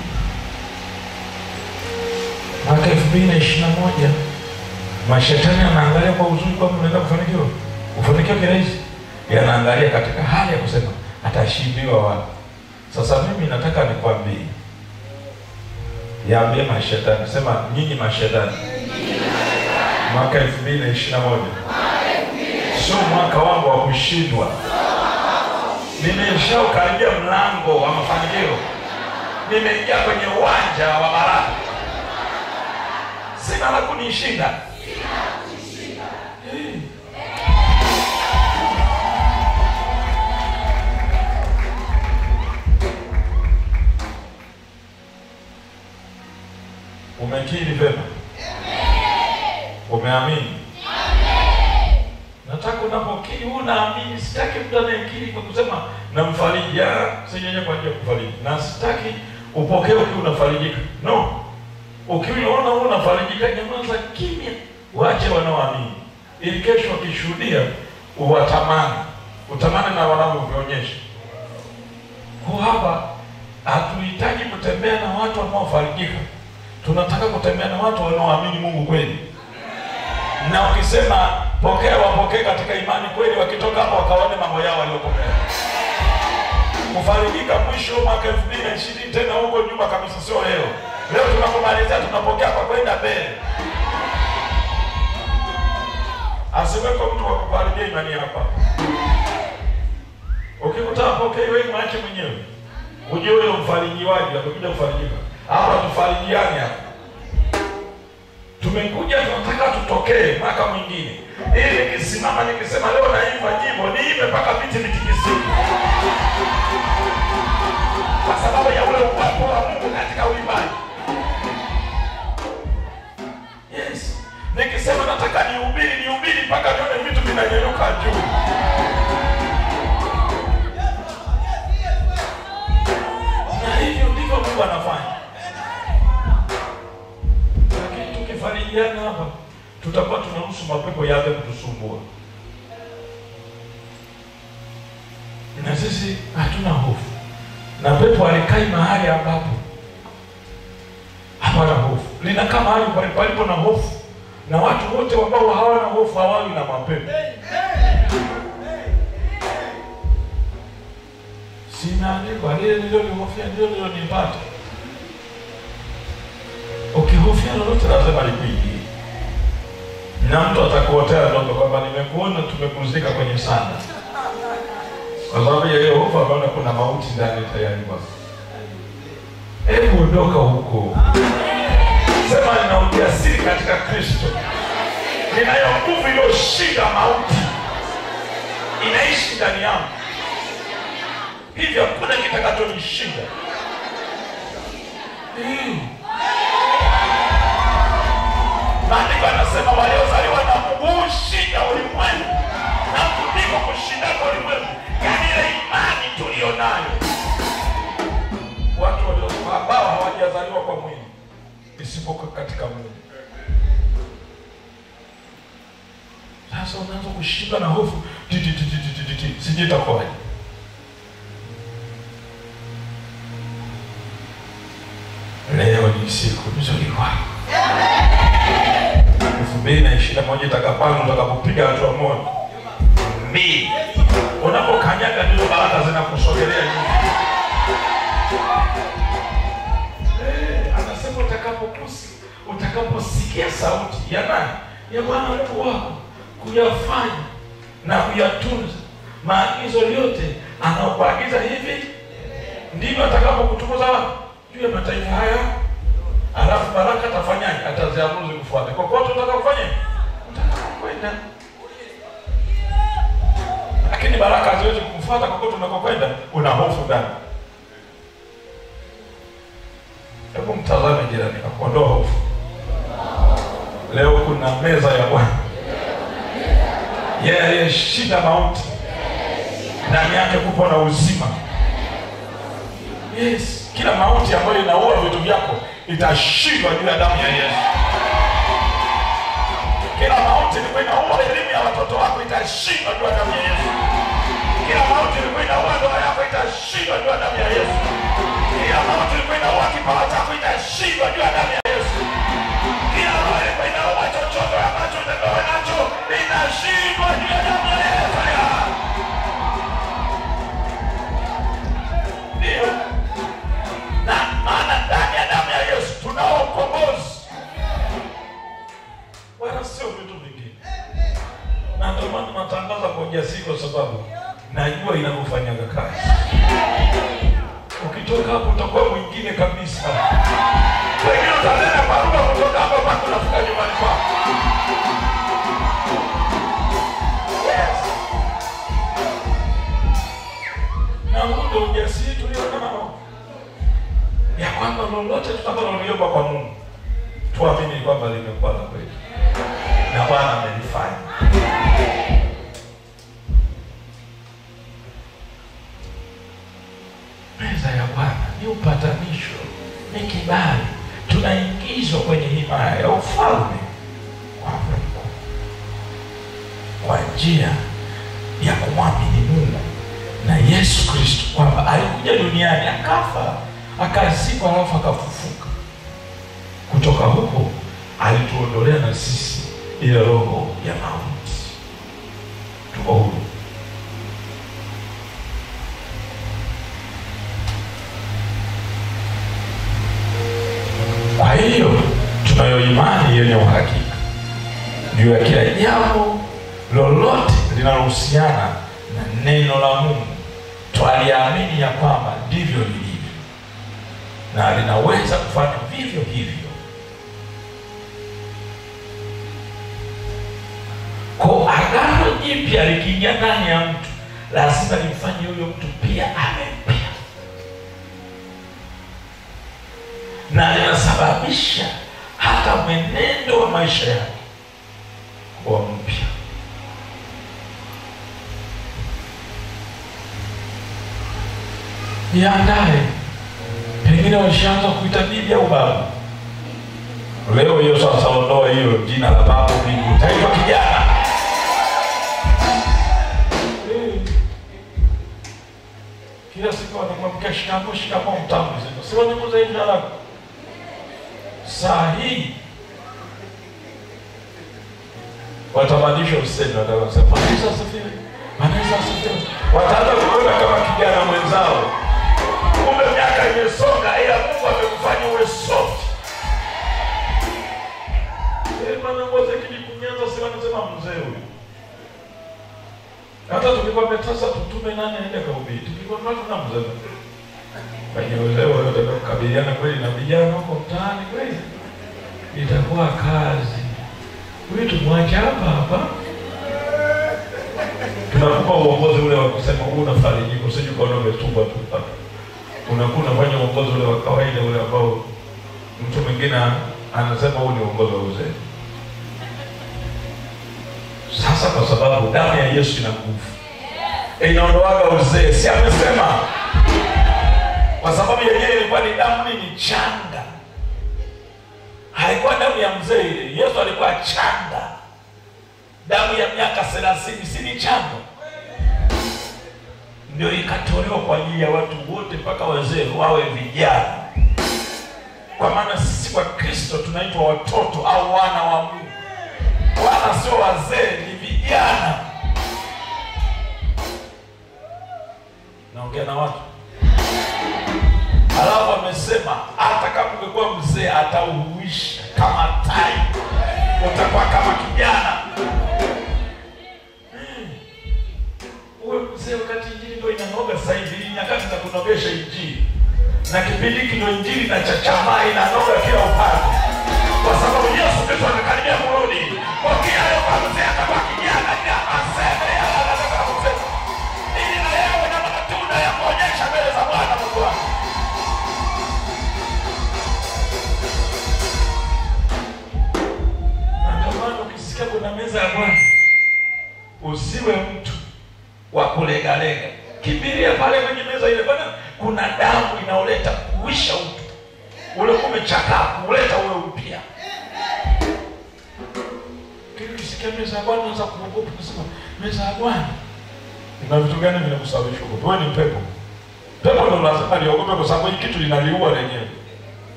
mwaka elfu mbili na ishirini na moja mashetani anaangalia kwa uzuri kwamba unaenda kufanikiwa? Kufanikiwa kirahisi, yanaangalia katika hali ya kusema atashindiwa wapi. Sasa mimi nataka nikwambie, yaambie mashetani, sema nyinyi mashetani, mwaka elfu mbili na ishirini na moja sio mwaka wangu wa kushindwa. Nimeshaukaribia mlango wa mafanikio, nimeingia kwenye uwanja wa baraka, sina la kunishinda. Eh. Umekiri vema? Umeamini? Nataka unapokiri huu naamini. Sitaki mtu anayekiri kwa kusema namfariji, sinyenye kwa ajili ya kufariji, na sitaki upokee ukiwa unafarijika. No, ukiona unafarijika, nyamaza kimya, waache wanaoamini, ili kesho wakishuhudia uwatamani, utamani na wanavyovionyesha. Kwa hapa hatuhitaji kutembea na watu wanaofarijika, tunataka kutembea na watu wanaoamini Mungu kweli na ukisema pokea, wapokee katika imani kweli, wakitoka hapo wakaone mambo yao waliopokea. Kufarijika mwisho mwaka elfu mbili na ishirini tena huko nyuma kabisa, sio leo. Leo tunapomalizia tunapokea kwa kwenda mbele. Asiweko mtu wa kukuharibia imani hapa. Ukikuta apokee wewe, mwache mwenyewe, ujue huyo mfarijiwaji atakuja kufarijika hapa. Tufarijiane hapa tumekuja tunataka tutokee mwaka mwingine, ili nikisimama nikisema leo naimba jimbo niime mpaka viti vitikisike, kwa sababu ya ule uwepo wa Mungu katika uimbaji. Yes, nikisema nataka nihubiri nihubiri mpaka nione vitu vinanyanyuka juu. Na hivyo ndivyo Mungu anafanya. Tukifarijiana hapa, tutakuwa tunaruhusu mapepo yake kutusumbua, na sisi hatuna hofu, na pepo alikai mahali ambapo hapana hofu, linakaa mahali palipo na hofu, na watu wote ambao hawana hofu hawawi na mapepo. Sinaandikwa lile nililolihofia ndilo lilonipata. Ukihofia lolote lazima likuingie, na mtu atakuotea ndoto kwamba nimekuona tumekuzika kwenye sanda, kwa sababu ya hofu ameona kuna mauti ndani tayari kwako. Hebu ondoka huko, sema nina ujasiri katika Kristo, ninayo nguvu iliyoshinda mauti, inaishi ndani yangu, hivyo hakuna kitakachonishinda. Maandiko yanasema waliozaliwa na Mungu hushinda ulimwengu, na kuliko kushinda kwa ulimwengu, yaani ile imani tuliyo nayo. Watu ambao hawajazaliwa kwa mwili, isipokuwa katika mwili. Sasa unaanza kushinda na hofu, sijui itakuwaje. Leo ni siku nzuri kwako mbili na ishirini na moja itakapangu utakapopiga hatua moja mbili, unapokanyaga ndio baraka zinakusogelea. Eh, anasema utakapokusi utakaposikia sauti ya nani? Ya Bwana Mungu wako kuyafanya na kuyatunza maagizo yote anaokuagiza hivi, ndivyo atakapokutukuza? Juu ya mataifa haya Alafu baraka atafanyaje? Ataziamuru zikufuate unataka kufanya? utakakwenda. Lakini baraka haziwezi kukufuata kokote unakokwenda, una hofu ndani. Hebu mtazame jirani yako, ondoa hofu. Leo kuna meza ya Bwana, yeye aliyeshinda mauti, ndani yake kupo na uzima. Yes, kila mauti ambayo inaua vitu vyako itashindwa juu ya damu ya Yesu. Kila mauti ilikuwa inaua elimu ya watoto wako itashindwa juu ya damu ya Yesu. Kila mauti ilikuwa inaua ndoa yako itashindwa juu ya damu ya Yesu. Kila mauti ilikuwa inaua kipawa chako itashindwa juu ya damu ya natangaza kwa ujasiri, kwa sababu najua inavyofanyaga kazi. Ukitoka hapo utakuwa mwingine kabisa. Wengine utanena kwa lugha kutoka hapa mpaka unafika nyumbani kwako. Na huu ndio ujasiri tulio nao ya kwamba lolote tutakaloomba kwa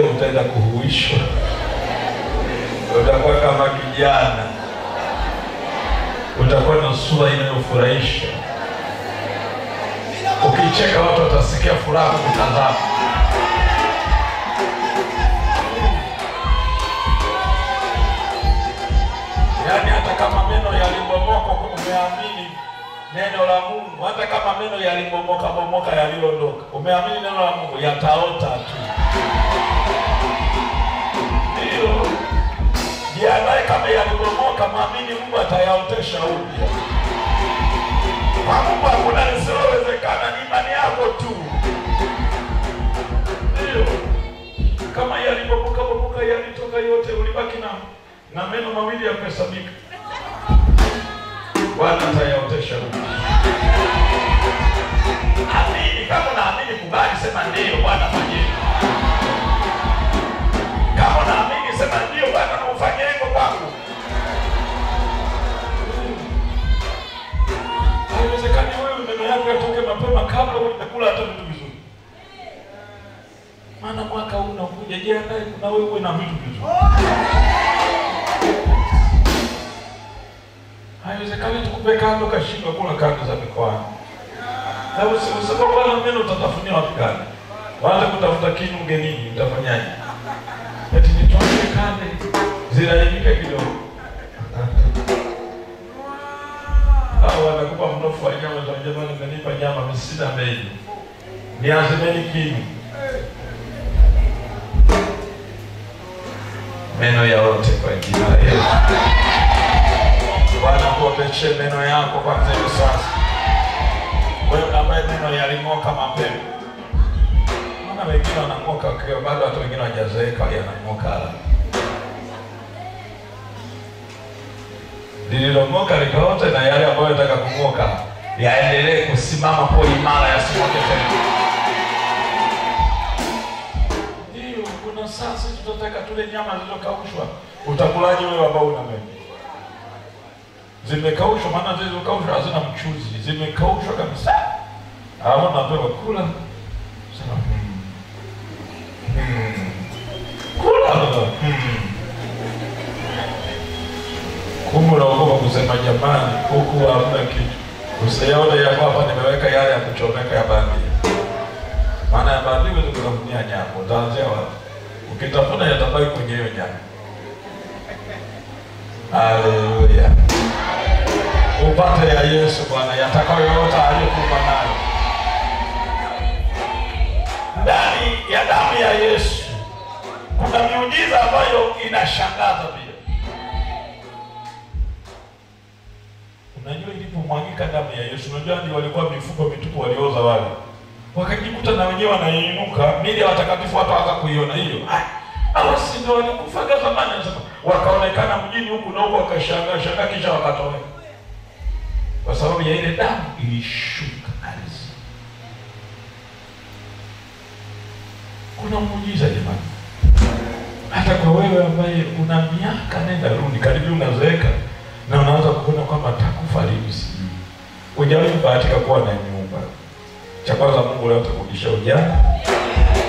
leo utaenda kuhuishwa. Utakuwa kama kijana. Utakuwa na sura inayofurahisha. Ukicheka watu watasikia furaha kutazama. Yaani hata kama meno yalibomoka umeamini neno la Mungu, hata kama meno yalibomoka bomoka yaliondoka, umeamini neno la Mungu, yataota tu. Jiandae, kama yalibomoka, mwamini Mungu atayaotesha upya. Kwa Mungu hakuna lisilowezekana, ni imani yako tu. Ndio kama yalibomoka bomoka, yalitoka yote, ulibaki na na meno mawili ya kuhesabika, Bwana atayaotesha upya. Amini, kama unaamini kubali, sema ndio Bwana fanyeni. Kama unaamini sema ndio Bwana naufanyie hivyo kwangu. Haiwezekani wewe meno yako yatoke mapema kabla hujakula hata vitu vizuri. Maana mwaka huu unakuja, jiandae na wewe uwe na vitu vizuri. Haiwezekani tukupe kando kashindwa kula kando za mikoani. Na usipokuwa na meno utatafunia wapi kando? Waanze kutafuta kinu ugenini, utafanyaje? Nitoke kande kidogo. Hao wanakupa mnofu wa nyama za jamani, kanipa nyama mimi sina bei. Niazimeni kinu. Meno yaote kwa jina la Yesu. Bwana kuoteshe meno yako kwanza hivi sasa. Wewe ambaye meno yaling'oka mapema. Maana wengine wanang'oka wakiwa bado, hata wengine hawajazeeka yanang'oka haraka. Lililong'oka likaote na yale ambayo yanataka kung'oka yaendelee kusimama kwa imara, yasing'oke tena. Ndio, kuna sasa tutataka tule nyama zilizokaushwa. Utakulaje wewe ambao una meno? zimekaushwa, maana zilizokaushwa hazina mchuzi, zimekaushwa kabisa. Hapo napewa kula, sema. Kula. Kumbe unaogopa kusema jamani, huku hamna kitu. Usiyaone ya hapa nimeweka yale ya kuchomeka ya bandia, maana ya bandia huwezi kutafunia nyama, utaanzia wapi? Ukitafuna yatabaki kwenye hiyo nyama. Haleluya upate ya Yesu Bwana, yatakayoyota aliyokupa nayo ndani ya damu ya Yesu. Kuna miujiza ambayo inashangaza pia. Unajua, ilipomwagika damu ya Yesu, unajua ndio walikuwa mifuko mitupu, walioza wale, wakajikuta na wenyewe wanainuka, mili ya watakatifu watu waka kuiona hiyo au si ndio walikufaga zamani? Anasema wakaonekana mjini huku na huku, wakashangaa shangaa, kisha wakatoweka kwa sababu ya ile damu ilishuka Kuna muujiza jamani, hata kwa wewe ambaye una miaka nenda rudi, karibu unazeeka na unaanza kuona kwamba takufa lini, hujawahi kubahatika kuwa na nyumba. Cha kwanza, Mungu leo atakurudisha ujana.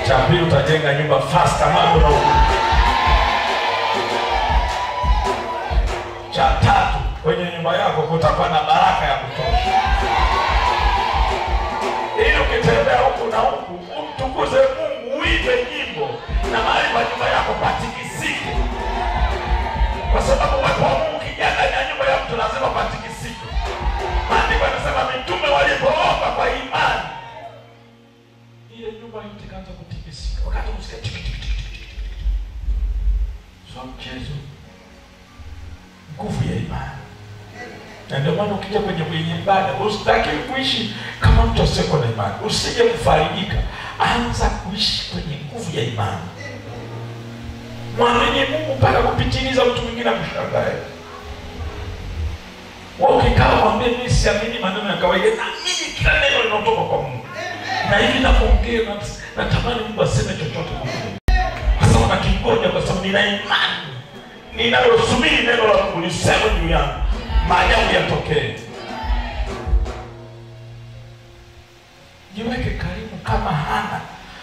Cha pili, utajenga nyumba fast mambo na cha tatu kwenye nyumba yako kutakuwa na baraka ya kutosha, ili ukitembea huku na huku umtukuze Mungu, uimbe nyimbo na mahali pa nyumba yako patikisike, kwa sababu uwepo wa Mungu kijana ndani ya nyumba ya mtu lazima patikisike. Maandiko yanasema mitume walipoomba kwa imani, ile nyumba yote ikaanza kutikisika, wakati tiki, sio mchezo, nguvu ya imani na ndio maana ukija kwenye kwenye ibada usitaki kuishi kama mtu asiyekuwa na imani, usije kufarijika. Anza kuishi kwenye nguvu nguvu ya imani. Mwamini Mungu mpaka kupitiliza, mtu mwingine akushangae. Wewe ukikaa mwambie, mimi siamini maneno ya kawaida, naamini kila neno linatoka kwa Mungu, na hivi napongea na- natamani Mungu aseme chochote kwa Mungu, kwa sababu nakingoja, kwa sababu nina imani ninalosubiri neno la Mungu liseme juu yangu, maajabu yatokee. Jiweke karibu kama Hana.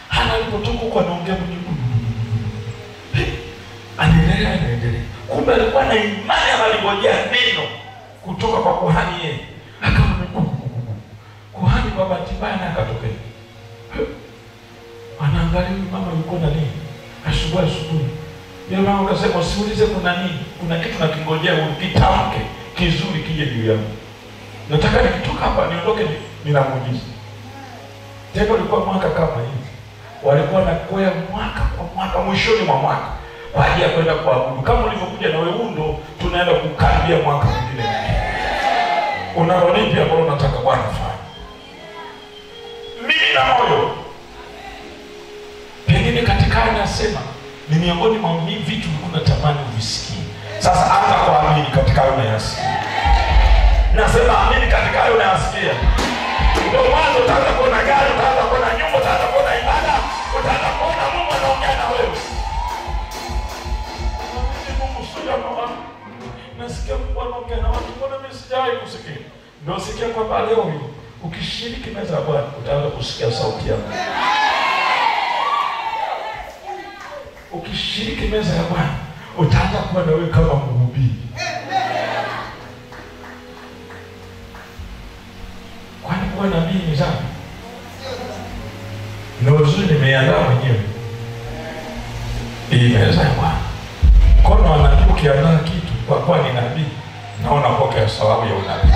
Hana alipotoka huko anaongea mwenyewe, anaendelea anaendelea, kumbe alikuwa na imani, analingojea neno kutoka kwa kuhani yeye, akawa kuhani kwa bahati mbaya naye akatokea, anaangalia huyu mama yuko na nini? Asubuhi asubuhi. Yule mama akasema usiulize kuna nini, kuna kitu nakingojea, ukitamke kizuri kije juu yangu. Nataka nikitoka hapa niondoke nina muujiza. Tendo lilikuwa mwaka kama hivi, walikuwa nakwea mwaka kwa mwaka, mwishoni mwa mwaka kwa ajili ya kwenda kuabudu, kama ulivyokuja na. Huu tunaenda kukaribia mwaka mwingine. Unalo lipi ambalo unataka Bwana afanye? Mimi na moyo pengine katika anasema ni miongoni mwa vitu unatamani uvisikie. Sasa anza kuamini katika hayo unayasikia. Nasema amini katika hayo unayasikia. Ndio mwanzo utaanza kuona gari, utaanza kuona nyumba, utaanza kuona ibada, utaanza kuona Mungu anaongea na wewe. Mungu sio mama. Nasikia Mungu anaongea na watu, mbona mimi sijawahi kusikia? Ndio sikia kwamba leo hii ukishiriki meza ya Bwana utaanza kusikia sauti yako. ukishiriki meza ya Bwana utaanza kuwa na wewe kama mhubiri. Kwani kuwa nabii ni dhambi? Na uzuri nimeandaa mwenyewe hii meza ya Bwana. Mkono wa nabii ukiandaa kitu kwa kuwa ni nabii, naona pokea sababu ya unabii.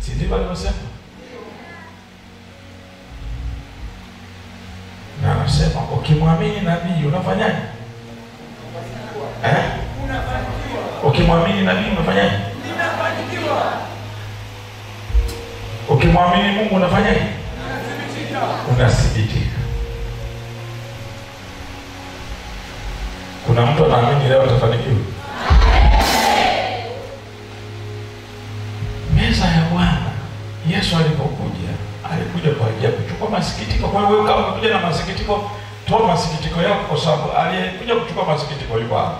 Si ndivyo alivyosema? Na anasema ukimwamini nabii unafanyaje? Eh? Ukimwamini nabii unafanyaje? Ukimwamini Mungu unafanyaje? Unathibitika. Kuna mtu anaamini leo atafanikiwa? Meza ya Bwana Yesu alipokuja alikuja kwa ajili ya kuchukua masikitiko. Kwa hiyo wewe kama umekuja na masikitiko, toa masikitiko yako, kwa sababu aliyekuja kuchukua masikitiko yuko hapa.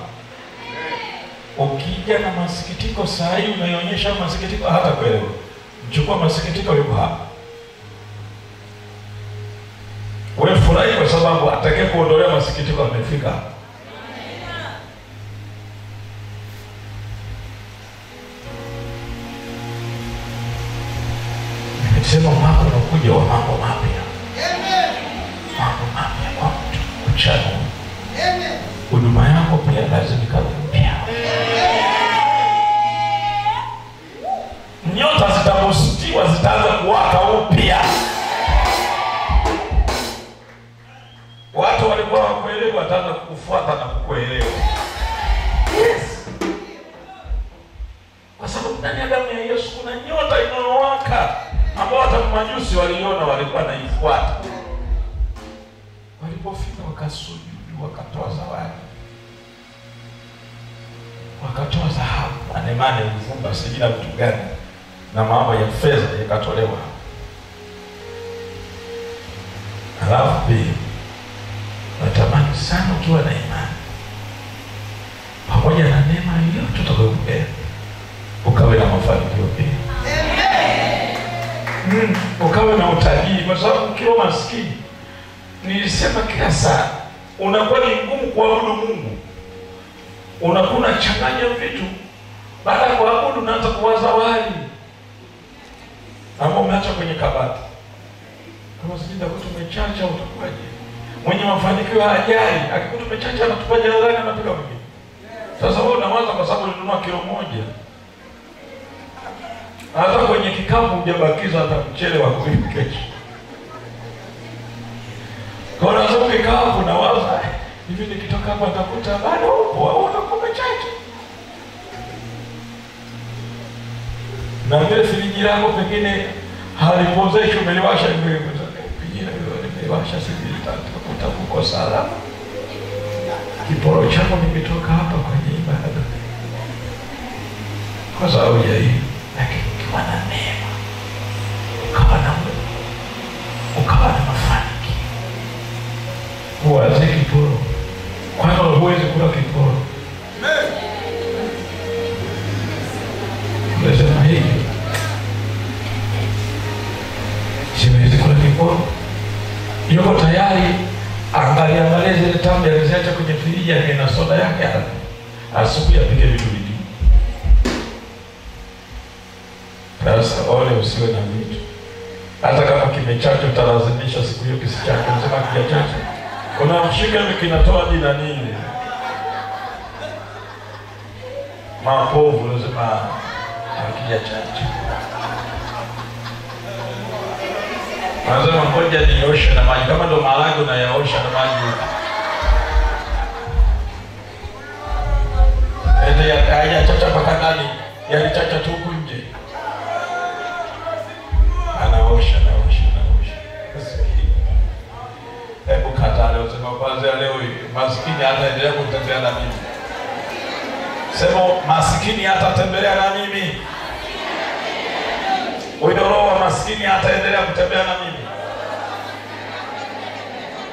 Ukija na masikitiko saa hii unaionyesha masikitiko, hata kuelewa. Mchukua masikitiko yuko hapa. Wewe furahi kwa sababu atakaye kuondolea masikitiko amefika. Nimesema mwaka unakuja wa mambo mapya, mambo mapya kwa mtu kuchana. Huduma yako pia lazima ikawe mpya. Nyota zitamustiwa zitaanza kuwaka upya. Watu walikuwa wakuelewa, wataanza kukufuata na majusi waliona, walikuwa naifuata. Walipofika wakasujudu, wakatoa zawadi, wakatoa dhahabu, manemane, uvumba, sijina mtu gani, na mambo ya fedha yakatolewa. alafu pia natamani sana ukiwa na imani. Pamoja na neema yote utakayopokea ukawe na mafanikio pia mm, ukawe na utajiri, kwa sababu ukiwa maskini, nilisema kila saa, unakuwa ni ngumu kuabudu Mungu, unakuwa unachanganya vitu. Baada ya kuabudu, unaanza kuwaza wali ambao umeacha kwenye kabati, kama sijui takuta umechacha, utakuwaje? Mwenye mafanikio hajali, akikuta umechacha, anatupa jalalani, anapiga mwingine. Sasa wewe unawaza kwa sababu ulinunua kilo moja hata kwenye kikapu hujabakiza hata mchele wa kuiva kesho. Unaweza ukikaa hapo unawaza hivi, nikitoka hapa nitakuta bado upo au utakuwa chache, Na vile friji lako pengine halipozeshi, umeliwasha umekipasha siku tatu, utakuko salama. Kiporo chako nimetoka hapa kwenye ibada kwa sababu ya hii, lakini na neema, ukawa na ukawa na mafanikio, uwaze kiporo, kwanza huwezi kula kiporo. Unasema hivi, siwezi kula kiporo, yuko tayari angalia angalia zile tambi aliziacha kwenye friji yake na soda yake, asubuhi apike vitu Sasa ole usiwe na vitu, hata kama kimechacha utalazimisha siku hiyo kisichache, unasema kijachacha, kuna mshika ni kinatoa jina nini, mapovu, unasema hakijachacha unasema ngoja nioshe na maji, kama ndo maharage unayaosha na maji ende chacha mpaka ndani, yalichacha tu maskini ataendelea kutembea na mimi. Sema maskini hatatembelea na mimi. Huyo roho wa maskini ataendelea kutembea na mimi.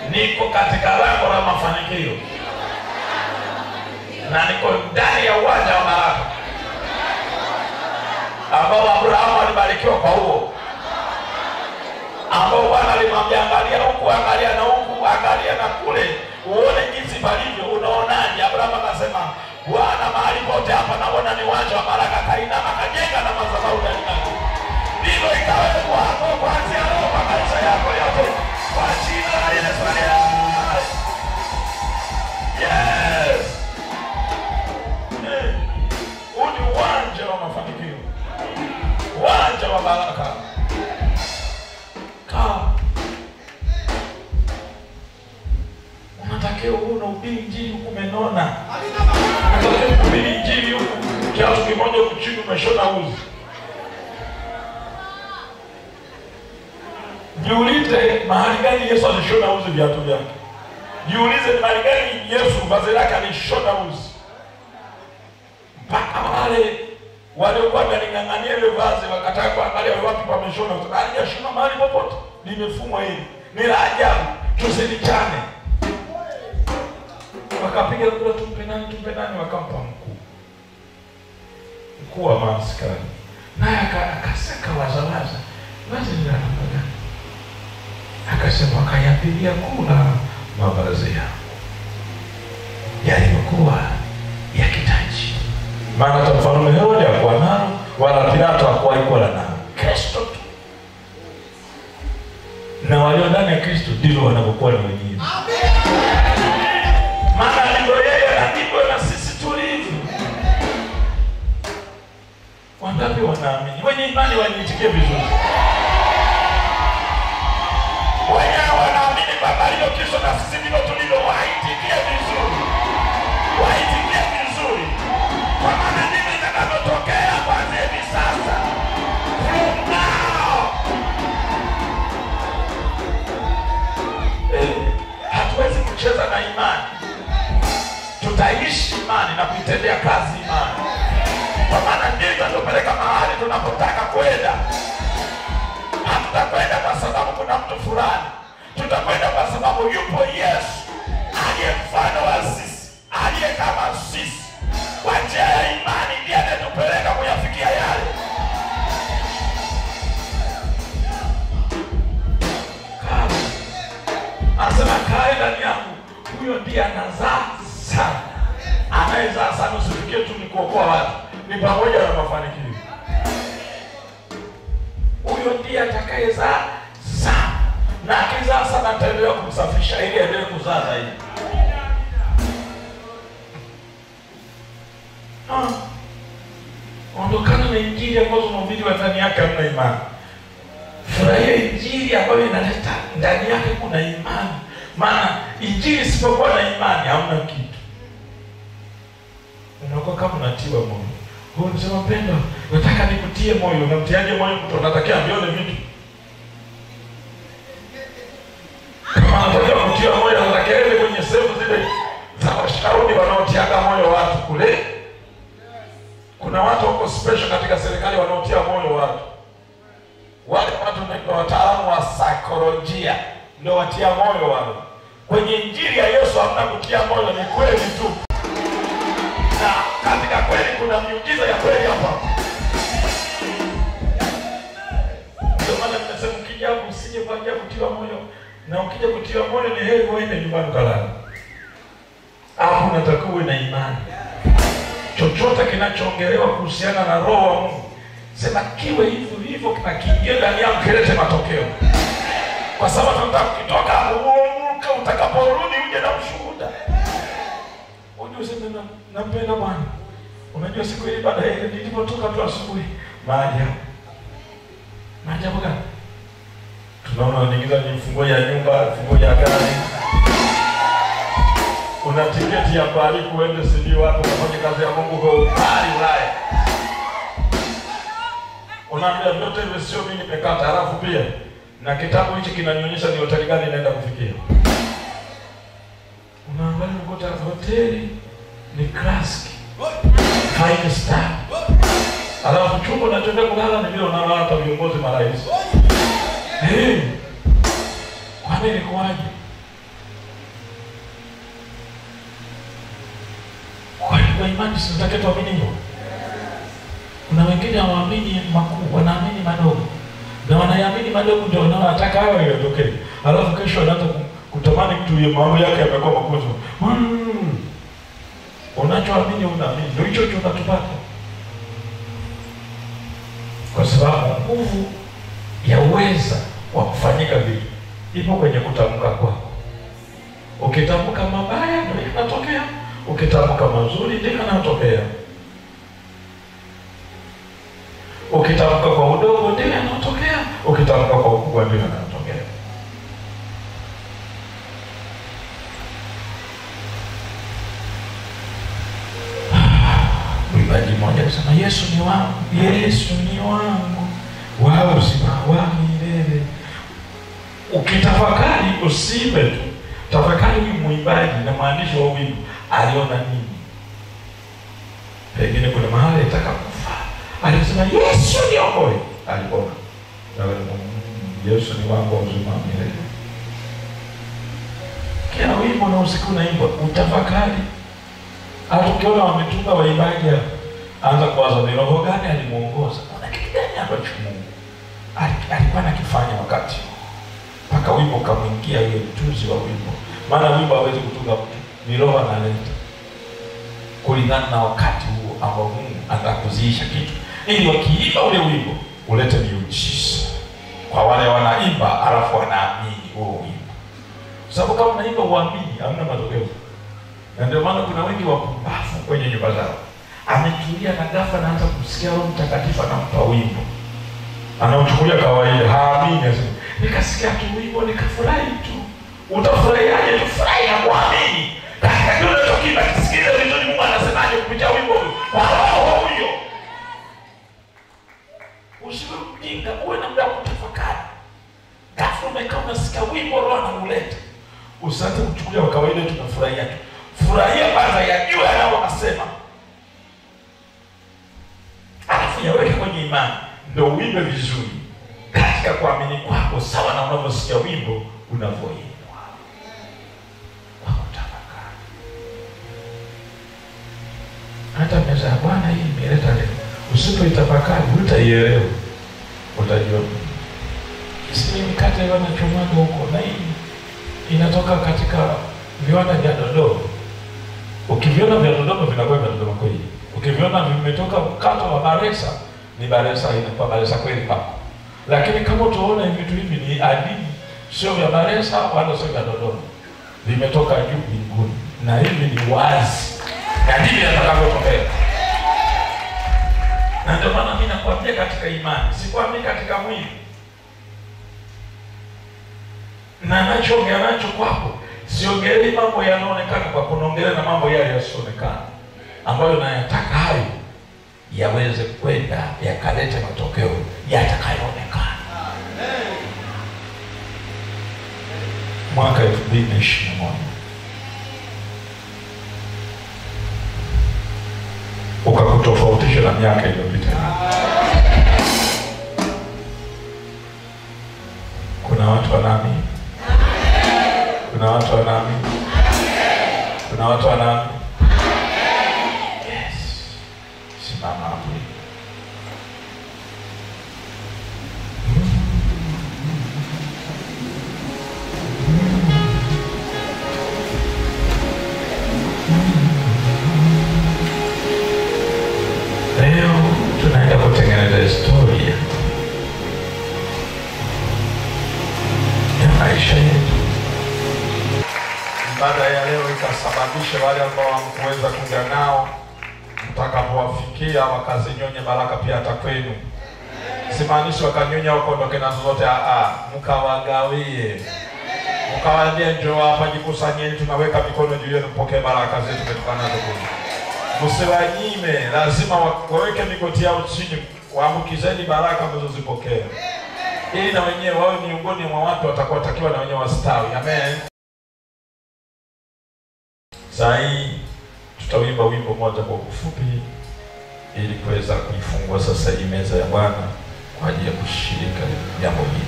Niko katika lango la mafanikio. Na niko ndani ya uwanja wa baraka. Ambao Abrahamu alibarikiwa kwa huo, ambao Bwana alimwambia angalia huku, angalia na huku, angalia na kule, uone jinsi palivyo. Unaonaje? Abrahamu akasema, Bwana, mahali pote hapa naona ni uwanja wa baraka. Kainama akajenga na madhabahu ndani yake ndivyo ikawe kwako kuanzia leo kwa maisha yako yote kwa jina la Yesu aliye. Yes. Huu ni uwanja wa mafanikio, uwanja wa baraka. Unatakiwa uwe unahubiri injili huku umenona, unatakiwa kuhubiri injili huku. Kiasi kimoja kuchini umeshona uzi. Jiulize mahali gani Yesu alishona uzi viatu vyake. Jiulize ni mahali gani Yesu vazi lake alishona uzi, mpaka wale waliokuwa wanaling'ang'ania ile vazi wakataa kuangalia wapi pameshona Alijashona mahali popote, limefumwa hili. Ni la ajabu, tusilichane. Wakapiga kura, tumpe nani, tumpe nani, wakampa mkuu, mkuu wa maaskari, naye akasaka wazawaza, vazi ni la namna gani? akasema akayapigia kura mavazi yangu yaliyokuwa ya kitaji. Maana hata mfalme Herode hakuwa nalo, wala Pilato hakuwahi kuwa nalo, Kristo tu, na walio ndani ya Kristo ndivyo wanavyokuwa ni wengine. Maana alivyo yeye na na sisi tulivyo. Wangapi wanaamini? Wenye imani waniitikie vizuri Wenye wanaamini kwamba hiyo Kristo na sisi ndivyo tulivyo. Waitikie vizuri, waitikie vizuri, kwa maana ndivyo itakavyotokea kwanza hivi sasa. Eh, hatuwezi kucheza na imani, imani na kuitendea kazi imani, kwa maana ndivyo tupeleka mahali tunapotaka kwenda. Hatutakwenda kwa sababu kuna mtu fulani, tutakwenda kwa sababu yupo Yesu aliye mfano wa sisi, aliye kama sisi. Kwa njia ya imani ndiye anatupeleka kuyafikia yale. Anasema kae ndani yangu, huyo ndiye anazaa sana. Anayezaa sana, usifikie tu ni kuokoa watu, ni pamoja na mafanikio huyo ndiye atakayezaa sana, na akizaa sana ataendelea kumsafisha ili aendelee kuzaa zaidi. Ondokana na injili ambazo mhubiri wa ndani yake hamna imani. Furahia injili ambayo inaleta ndani yake kuna imani, maana injili isipokuwa na imani hamna kitu. Unakuwa kama unatiwa moyo huyu unasema mpendwa, nataka nikutie moyo. Unamtiaje moyo mtu? Unatakia avione vitu Kama anataka kutia moyo na kelele kwenye sehemu zile za washauri wanaotiaga moyo watu kule. Kuna watu wako special katika serikali wanaotia moyo watu. Wale watu ndio wataalamu wa saikolojia, ndio watia moyo wale. Kwenye injili ya Yesu hamna kutia moyo, ni kweli tu, na katika kweli kuna miujiza ya kweli hapa. Ndio maana nimesema ukija hapo usije ajili kutiwa moyo, na ukija kutiwa moyo ni heri uende nyumbani kalala. Hapo unatakiwa uwe na imani. Chochote kinachoongelewa kuhusiana na roho wa Mungu, sema kiwe hivyo hivyo, na kiingie ndani yako, kilete matokeo, kwa sababu tunataka kutoka huo utakaporudi uje na ushuhuda, useme na- nampenda Bwana. Unajua siku ile baada ya nilipotoka tu asubuhi, maajabu maajabu gani? Tunaona wanaingiza ni funguo ya nyumba, funguo ya gari, una tiketi ya pali kuende sijui wapi kufanya kazi ya Mungu kwa upali Ulaya. Unaambia vyote hivyo sio mimi nimekata, halafu pia na kitabu hichi kinanionyesha ni hoteli gani inaenda kufikia. Unaangalia ukuta hoteli ni classic five star, alafu chumba unachotaka kulala ni vile unalala hata viongozi marais. Hey, kwani ilikuwaje? Kwa hivyo imani sinatake tuamini hivyo. Kuna wengine hawaamini makuu, wanaamini madogo, na wanaamini madogo ndio wanaotaka hayo yatokee, alafu kesho anaanza kutamani mtu huyo mambo yake yamekuwa makubwa. Mm. Unachoamini unaamini, ndio hicho hicho kwa sababu nguvu ya uweza wa kufanyika vitu ipo kwenye kutamka kwako. Ukitamka mabaya ndio yanatokea, ukitamka mazuri ndio yanatokea. Ukitamka kwa udogo ndio yanatokea, ukitamka kwa ukubwa ndio yanatokea. Mmoja alisema, Yesu ni wangu, Yesu ni wangu, wa uzima wangu milele. Ukitafakari usiimbe tu, tafakari huyu mwimbaji na mwandishi wa wimbo aliona nini. Pengine kuna mahali atakakufa, alisema Yesu niokoe, alipona. Na mm, Yesu ni wangu wa uzima milele. Kila wimbo na usiku imbo utafakari. Hata ukiona wametunga waimbaji hapa, anza kuwaza ni roho gani alimuongoza, kuna kitu gani ambacho Mungu? Alikuwa anakifanya wakati mpaka wimbo ukamwingia yule mtunzi wa wimbo. Maana wimbo hawezi kutunga mtu, ni roho analeta kulingana na wakati huo ambao Mungu atakuziisha kitu, ili wakiimba ule wimbo ulete miujiza kwa wale wanaimba, alafu wanaamini huo wimbo, sababu kama unaimba uamini, hamna matokeo. Na ndio maana kuna wengi wapumbavu kwenye nyumba zao, ametulia na ghafla anaanza kusikia Roho Mtakatifu anampa wimbo anauchukulia kawaida, haamini. Nikasikia tu wimbo nikafurahi tu. Utafurahiaje? Tufurahi na kuamini katika kile unachokiimba. Kisikilize vizuri, Mungu anasemaje kupitia wimbo huyo, kwa roho huyo. Usiwe mjinga, uwe na muda wa kutafakari. Ghafla umekaa unasikia wimbo, roho anauleta, usianze kuchukulia kawaida, tunafurahia tu. Furahia kwanza, yajue anao anasema alafu yaweke kwenye imani, ndo uimbe vizuri katika kuamini kwako, sawa na unavyosikia wimbo unavyoimbwa kwa kutafakari. Hata meza ya Bwana hii imeleta leo, usipoitafakari hutaielewa, utajua sii mikate wanachomwaga huko, na hii inatoka katika viwanda vya Dodoma. Ukiviona vya Dodoma vinakuwa vya Dodoma kweli. Ukiviona vimetoka mkato wa Baresa ni Baresa, inakuwa Baresa kweli kwako. Lakini kama utaona vitu hivi ni adili, sio vya Baresa wala sio vya Dodoma, vimetoka juu mbinguni, na hivi ni wazi na ndivyo atakavyotokea. Na ndio maana mimi nakwambia katika imani, sikwambii katika mwili na nachoongea nacho kwako siongelei mambo yanaonekana kwako, naongelea na mambo yale yasionekana, ambayo nayatakayo yaweze kwenda yakalete matokeo yatakayoonekana. Mwaka elfu mbili na ishirini na moja ukakutofautisha na miaka iliyopita. Kuna watu wanami, kuna watu wanami, kuna watu wanami. Kutengeneza historia ya maisha yetu. Ibada ya leo ikasababisha wale ambao hamkuweza kuja nao, mtakapowafikia wakazinyonye baraka pia hata kwenu. Simaanishi wakanyonya wakondoke na zote, aa, mkawagawie, ukawaambia njoo hapa, jikusanyeni, tunaweka mikono juu yenu, mpokee baraka zetu kutokana nazo msiwanyime, lazima wa- waweke migoti yao chini, waambukizeni baraka ambazo zipokea, ili na wenyewe wawe miongoni mwa watu watakaotakiwa na wenyewe wastawi. Amen. Saa hii tutawimba wimbo moja kwa ufupi, ili kuweza kuifungua sasa hii meza ya Bwana kwa ajili ya kushirika jambo hili.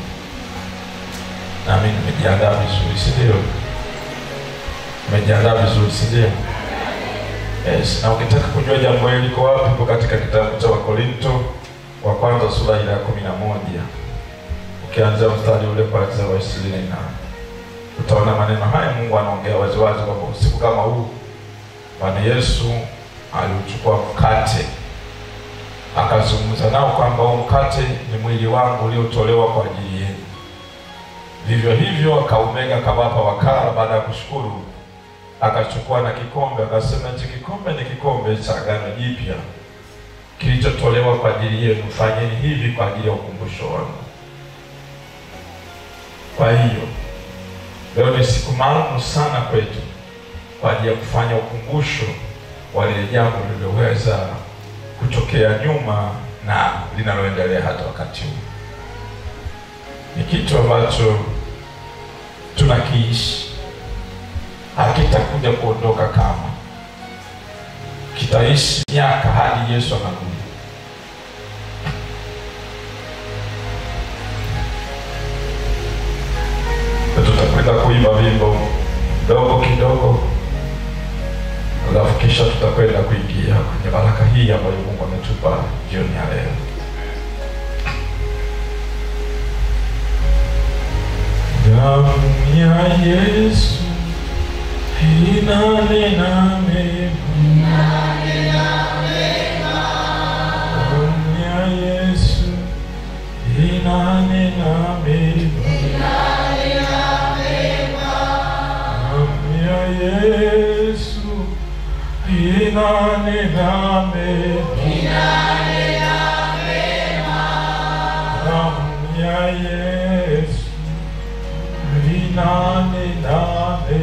Nami nimejiandaa vizuri, si ndio? Nimejiandaa vizuri, si ndio? Yes, na ukitaka kujua jambo hili liko wapi, iko katika kitabu cha Wakorinto wa kwanza sura ile ya kumi na moja ukianzia mstari ule kuanzia wa ishirini na utaona maneno haya. Mungu anaongea waziwazi kwamba usiku kama huu Bwana Yesu aliuchukua mkate akazungumza nao kwamba huu mkate ni mwili wangu uliotolewa kwa ajili yenu. Vivyo hivyo akaumega akawapa wakala, baada ya kushukuru akachukua na kikombe akasema, hichi kikombe ni kikombe cha agano jipya kilichotolewa kwa ajili yenu, fanyeni hivi kwa ajili ya ukumbusho wangu. Kwa hiyo leo ni siku maalum sana kwetu kwa ajili ya kufanya ukumbusho wa lile jambo lililoweza kutokea nyuma na linaloendelea hata wakati huu. Ni kitu ambacho tunakiishi hakitakuja kuondoka kama kitaishi miaka hadi Yesu anarudi. Tutakwenda kuimba wimbo dogo kidogo, alafu kisha tutakwenda kuingia kwenye baraka hii ambayo Mungu ametupa jioni ya leo. Damu ya Yesu inanena mema. Damu ya Yesu inanena mema. Damu ya Yesu inanena mema. Damu ya Yesu inanena mema.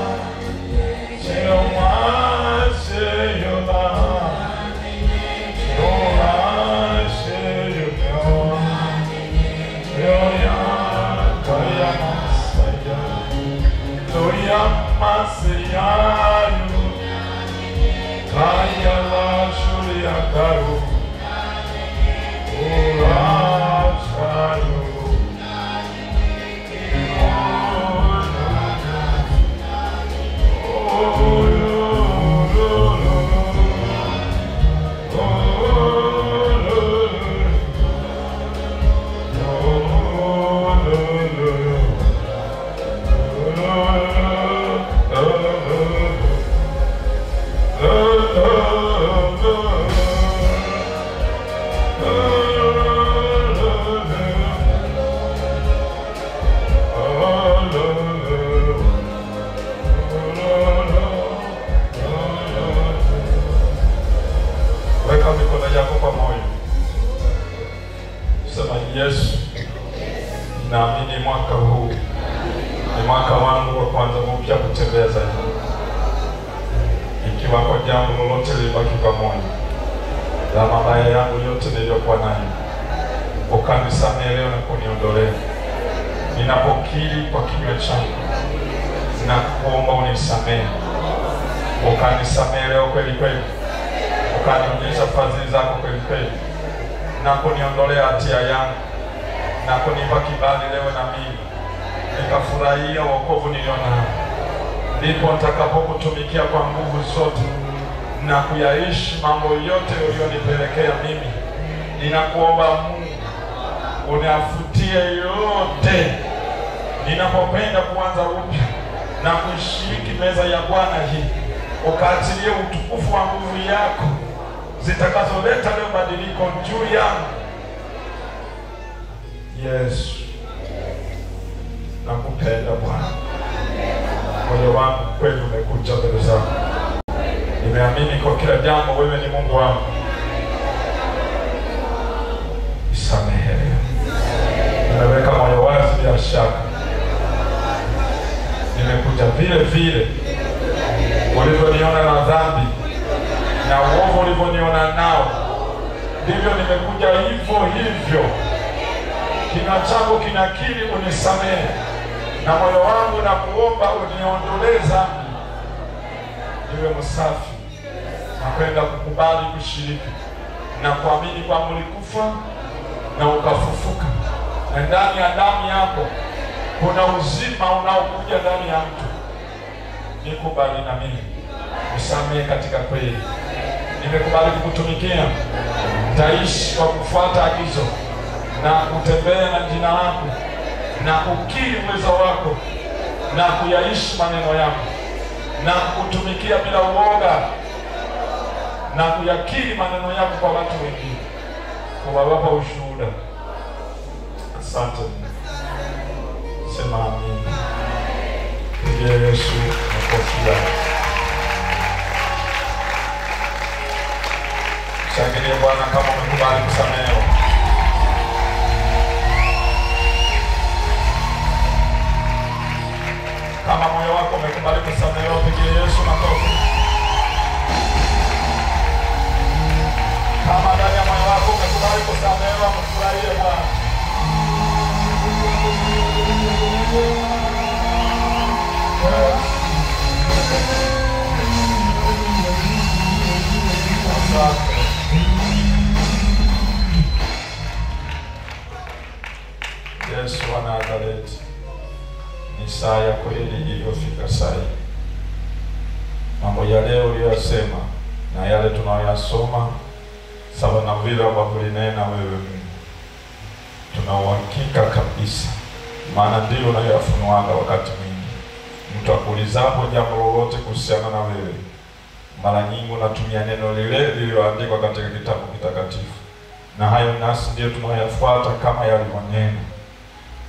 anu kaya la suri akaru jambo lolote lilibaki pamoja na mabaya yangu yote niliyokuwa nayo, ukanisamehe leo na kuniondolea. Ninapokiri kwa kinywa changu na kuomba unisamehe, ukanisamehe leo kweli kweli. Ukanionyesha fadhili zako kweli kweli, na kuniondolea hatia yangu. Na kunipa kibali leo na mimi. Nikafurahia wokovu nilionao, ndipo nitakapokutumikia kwa nguvu zote na kuyaishi mambo yote uliyonipelekea mimi. Ninakuomba Mungu uniafutie yote ninapopenda kuanza upya na kushiriki meza ya Bwana hii, ukaachilie utukufu wa nguvu yako zitakazoleta leo badiliko juu yangu. Yesu, nakupenda Bwana, moyo wangu kweli umekuja mbele zako, nimeamini kwa kila jambo wewe ni Mungu wangu. isamehe nimeweka moyo wazi bila shaka, nimekuja vile vile ulivyoniona na dhambi na uovu ulivyoniona nao, ndivyo nimekuja hivyo hivyo. Kinywa changu kinakiri unisamehe, na moyo wangu na kuomba uniondolee dhambi, niwe msafi na kwenda kukubali kushiriki. Na kuamini kwamba ulikufa na ukafufuka, na ndani ya damu yako kuna uzima unaokuja ndani ya mtu. Nikubali na mimi, nisamehe katika kweli. Nimekubali kukutumikia, nitaishi kwa kufuata agizo na kutembea na jina lako na kukiri uwezo wako na kuyaishi maneno yako na kutumikia bila uoga na kuyakiri maneno yako kwa watu wengine, kuwawapa ushuhuda. Asante Sema amin. Pigia Yesu makofi yako. Shangilie Bwana kama umekubali kusamehewa. Kama moyo wako umekubali kusamehewa, pigie Yesu makofi. Ya moyo wako umekubali kusamehewa, mfurahie nyingi unatumia neno lile lililoandikwa katika kitabu kitakatifu, na hayo nasi ndiyo tunayafuata kama yalivyonena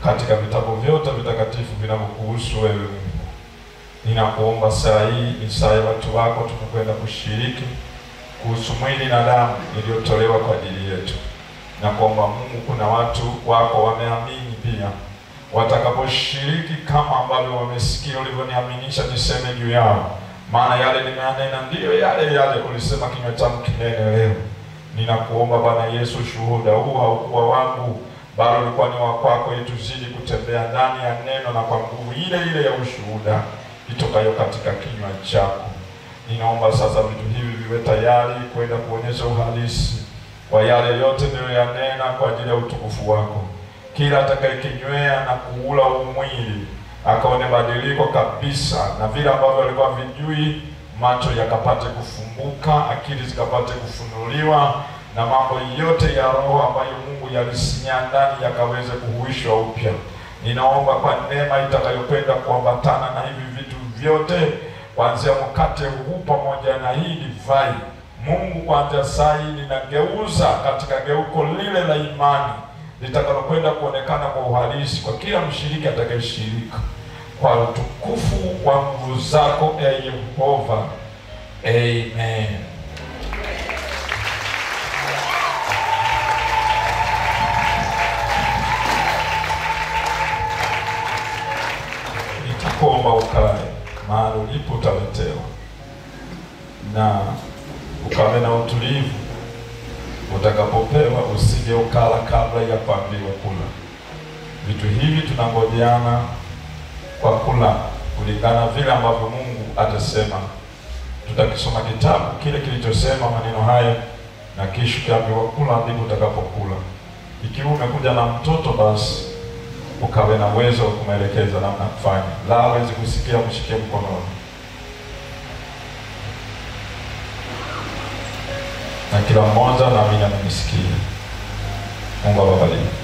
katika vitabu vyote vitakatifu vinavyokuhusu wewe Mungu. Ninakuomba saa hii ya watu wako, tunakwenda kushiriki kuhusu mwili na damu iliyotolewa kwa ajili yetu. Na kuomba Mungu, kuna watu wako wameamini pia, watakaposhiriki kama ambavyo wamesikia ulivyoniaminisha niseme juu yao, maana yale nimeanena ndiyo yale yale ulisema kinywa changu kinene leo. Ninakuomba Bwana Yesu, shuhuda huu haukuwa wangu bali ulikuwa ni wa kwako, ili tuzidi kutembea ndani ya neno na kwa nguvu ile ile ya ushuhuda itokayo katika kinywa chako. Ninaomba sasa vitu hivi viwe tayari kwenda kuonyesha uhalisi wa yale yote niliyoyanena kwa ajili ya utukufu wako. Kila atakayekinywea na kuula huu mwili akaone badiliko kabisa, na vile ambavyo alikuwa vijui, macho yakapate kufumbuka, akili zikapate kufunuliwa, na mambo yote ya roho ambayo Mungu yalisinya ndani yakaweze kuhuishwa upya. Ninaomba kwa neema itakayokwenda kuambatana na hivi vitu vyote kuanzia mkate huu pamoja na hii divai. Mungu, kuanzia saa hii ninageuza katika geuko lile la imani litakalokwenda kuonekana kwa uhalisi kwa kila mshiriki atakayeshirika, kwa utukufu wa nguvu zako, e Yehova. Amen. Nitakuomba ukae mahali ulipo utaletewa, na ukawe na utulivu. Utakapopewa usije ukala kabla ya kuambiwa kula. Vitu hivi tunangojeana kwa kula kulingana vile ambavyo Mungu atasema. Tutakisoma kitabu kile kilichosema maneno haya, na kisha ukiambiwa kula ndipo utakapokula. Ikiwa umekuja na mtoto basi ukawe na uwezo wa kumwelekeza namna kufanya, la hawezi kusikia, mshikie mkononi. Na kila mmoja naamini amenisikia. Mungu awabariki.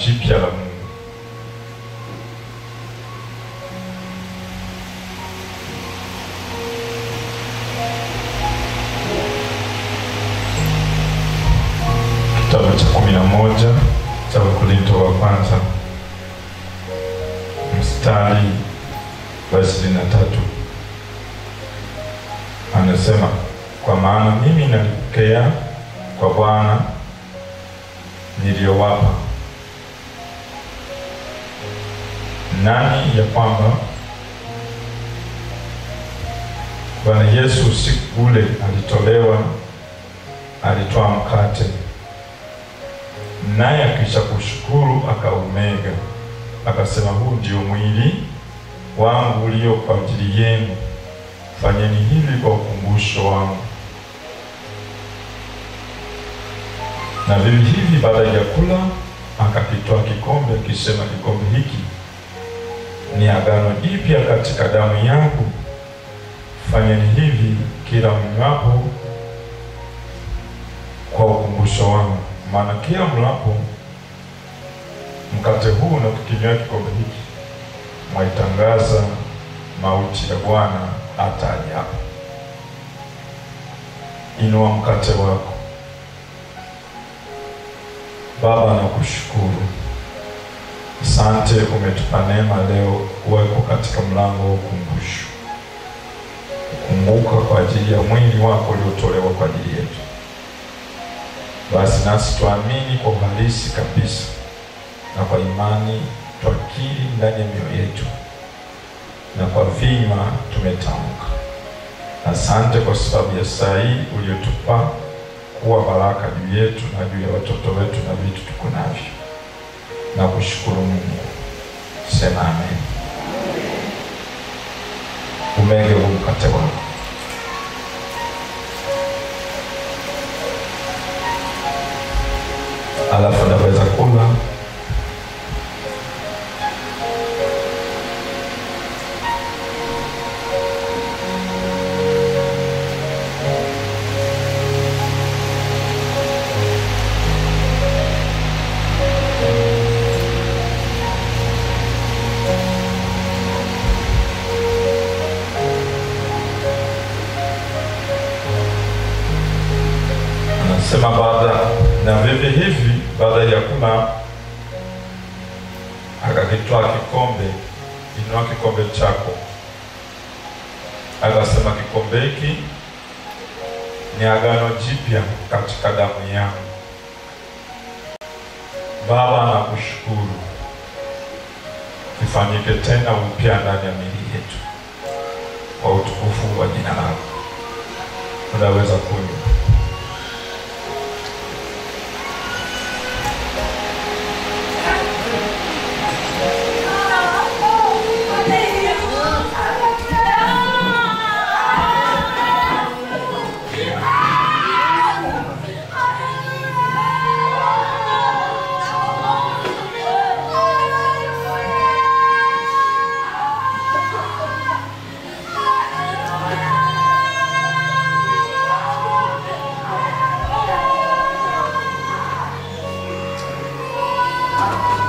Wa agano jipya la akasema, huu ndio mwili wangu ulio kwa ajili yenu, fanyeni hivi kwa ukumbusho wangu. Na vivi hivi baada ya kula, akakitoa kikombe, akisema, kikombe hiki ni agano jipya katika damu yangu, fanyeni hivi kila mnywapo kwa ukumbusho wangu. Maana kila mlapo mkate huu na kukinywa kikombe hiki, mwaitangaza mauti ya Bwana hata ajapo. Inua mkate wako. Baba, nakushukuru, asante, umetupa neema leo kuweko katika mlango wa ukumbusho, kukumbuka kwa ajili ya mwili wako uliotolewa kwa ajili yetu. Basi nasi tuamini kwa uhalisi kabisa na kwa imani twakiri ndani ya mioyo yetu na kwa vinywa tumetamka. Asante kwa sababu ya saa hii uliotupa kuwa baraka juu yetu na juu ya watoto wetu na vitu tuko navyo, na kushukuru Mungu. Sema amen. Umege huu mkate wako. Thank.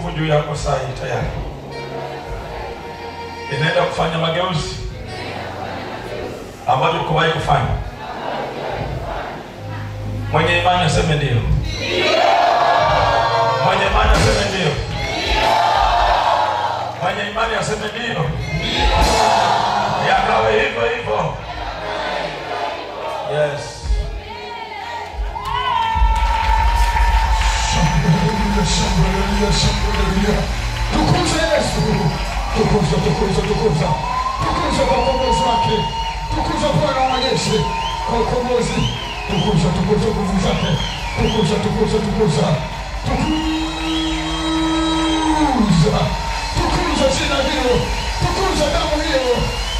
nguvu juu yako saa hii tayari, inaenda kufanya mageuzi ambayo hukuwahi kufanya. Mwenye imani aseme ndio. Mwenye imani aseme ndio. Mwenye imani aseme ndio. Yakawe hivyo hivyo. Yes. aleluya, siempre aleluya. Tú cruzes, tú, tú cruza, tú cruza, tú cruza. Tú cruza para pomozake, tú cruza para amanece, para pomozi. Tú cruza, tú cruza, tú cruza, tú cruza, tú cruza, tú cruza. Tú cruza, tú cruza sin adiós, tú cruza como yo.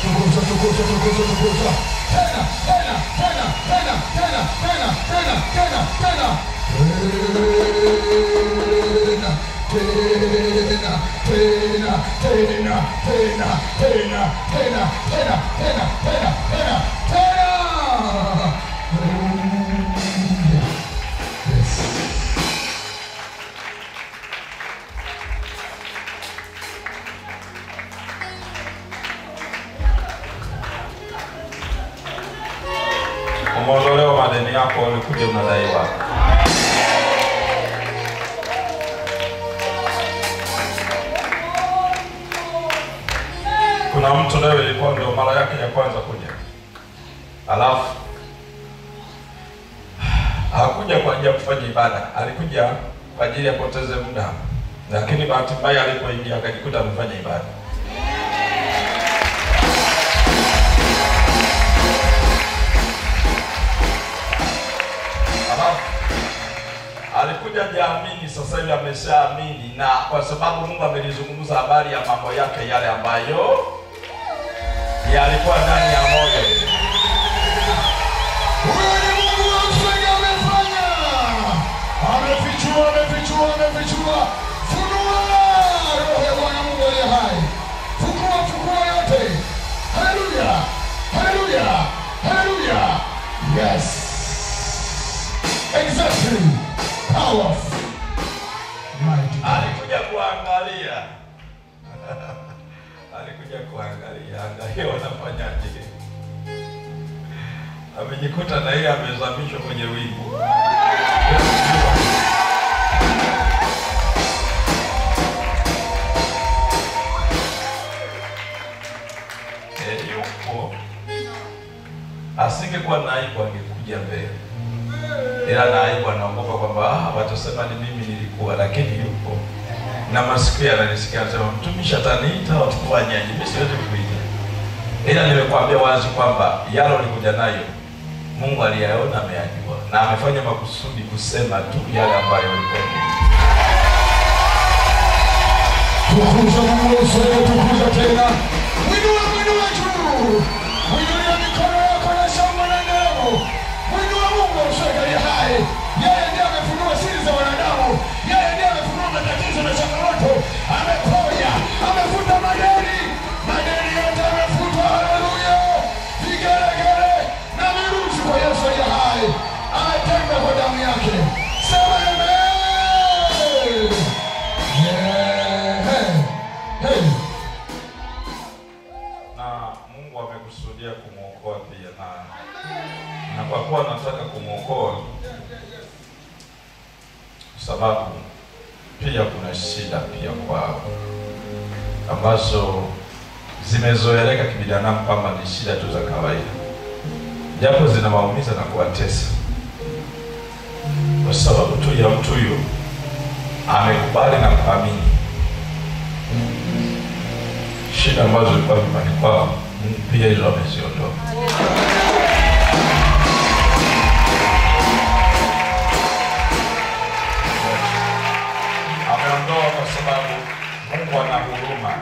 Tú cruza, tú cruza, tú cruza, tú cruza. Pena, pena, pena, pena, pena, pena, pena, pena, pena. Hey. Omororo wa dene ya kwa lukude unadaiwa. Kuna mtu leo ilikuwa ndio mara yake ya kwanza kuja, alafu hakuja kwa ajili ya kufanya ibada, alikuja kwa ajili ya kupoteza muda, lakini bahati mbaya alipoingia akajikuta amefanya ibada. Alikuja jaamini, sasa hivi ameshaamini, na kwa sababu Mungu amelizungumza habari ya mambo yake yale ambayo yalikuwa ndani ya moyo. Huyo ni Mungu wa mfalme amefanya. Amefichua, amefichua, amefichua. Funua roho ya Bwana Mungu aliye hai. Fukua, fukua yote. Haleluya. Haleluya. Haleluya. Yes. Exactly. Powerful. Mighty. Angalia wanafanyaje. Amejikuta na yeye amezamishwa kwenye wingu. Eh, yupo asingekuwa na aibu angekuja mbele, ila na aibu anaogopa kwamba ah, watasema ni mimi nilikuwa, lakini yupo na masikio yananisikia, anasema mtumishi ataniita, watufanyaje? Mimi siwezi ila nimekuambia wazi kwamba yalo likuja nayo Mungu aliyaona, ameyajua na amefanya makusudi kusema tu yale ambayo Tukuza Mungu Israeli, tukuza tena. Mwinua, mwinua juu. Mikono yako na shangwe nderemo. Sababu pia kuna shida pia kwao ambazo zimezoeleka kibinadamu kwamba ni shida tu za kawaida, japo zinawaumiza na kuwatesa kwa sababu tu ya mtu huyo amekubali na kuamini shida ambazo zilikuwa nyumbani kwao, pia hizo ameziondoa. Sababu Mungu ana huruma,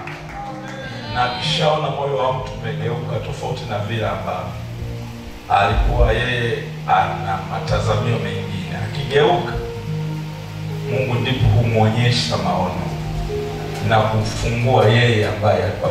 na akishaona moyo wa mtu umegeuka tofauti na vile ambavyo alikuwa yeye ana matazamio mengine, akigeuka Mungu ndipo humwonyesha maono na kumfungua yeye ambaye alikuwa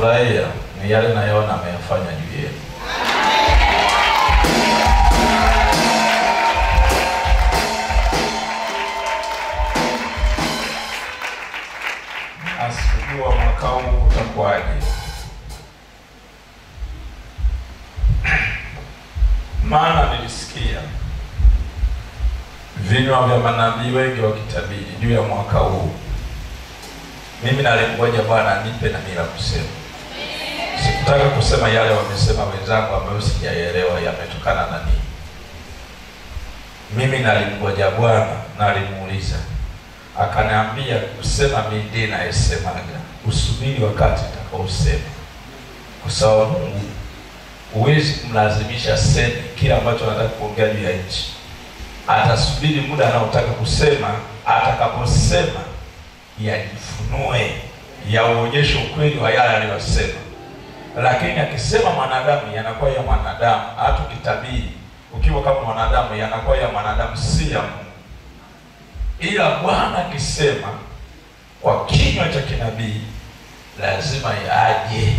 nayafurahia ni yale nayoona ameyafanya juu yetu. Asikujua mwaka huu kutakuwaje. Maana nilisikia vinywa vya manabii wengi wakitabiri juu ya mwaka huu. Mimi nalingoja Bwana nipe na mila kusema Sikutaka kusema yale wamesema wenzangu ambayo sijaelewa yametokana na nini. Mimi nalimgoja Bwana, nalimuuliza, akaniambia kusema mimi naesemaga, usubiri wakati utakaosema, kwa sababu Mungu huwezi kumlazimisha seme kila ambacho anataka kuongea juu ya nchi. Atasubiri muda anaotaka kusema, atakaposema yajifunue, yauonyeshe ukweli wa yale aliyosema. Lakini akisema mwanadamu, yanakuwa ya mwanadamu. Hata ukitabiri ukiwa kama mwanadamu, yanakuwa ya mwanadamu, si ya Mungu. Ila Bwana akisema kwa kinywa cha kinabii, lazima yaje.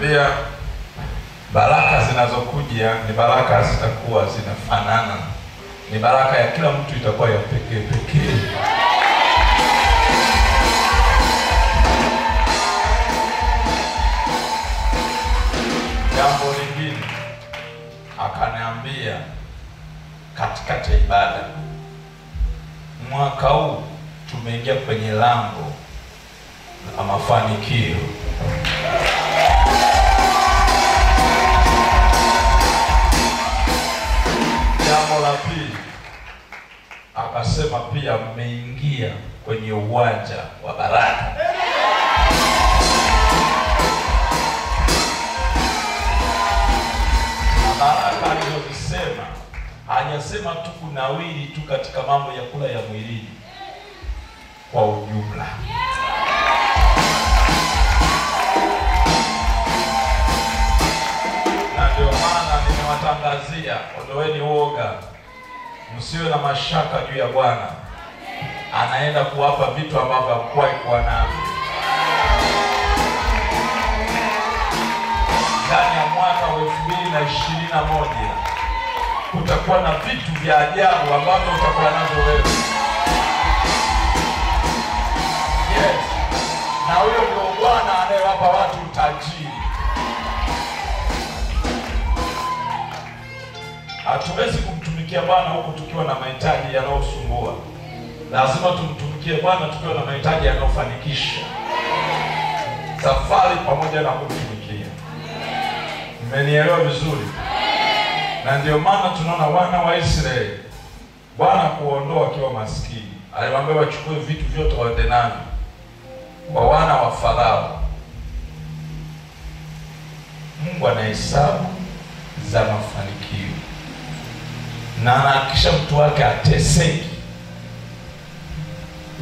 Kwanza baraka zinazokuja ni baraka zitakuwa zinafanana, ni baraka ya kila mtu itakuwa ya pekee pekee. Jambo lingine akaniambia, katikati ya ibada, mwaka huu tumeingia kwenye lango la mafanikio. Jambo la pili akasema pia mmeingia kwenye uwanja wa baraka. Baraka alivyosema, hajasema tu kunawiri tu katika mambo ya kula ya mwilini, kwa ujumla. Maana nimewatangazia, ondoeni uoga, msiwe na mashaka juu ya Bwana. Anaenda kuwapa vitu ambavyo hakuwahi kuwa navyo ndani ya mwaka wa elfu mbili na ishirini na moja. Kutakuwa na vitu vya ajabu ambavyo utakuwa navyo wewe. Yes, na huyo ndio Bwana anayewapa watu utajiri. Hatuwezi kumtumikia Bwana huku tukiwa na mahitaji yanayosumbua. Lazima tumtumikie Bwana tukiwa na mahitaji yanayofanikisha safari pamoja na kumtumikia. Mmenielewa vizuri? Na ndio maana tunaona wana wa Israeli, Bwana kuondoa wakiwa maskini, aliwaambia wachukue vitu vyote waende navyo kwa wana wa Farao. Mungu anahesabu za mafanikio na anahakikisha mtu wake ateseki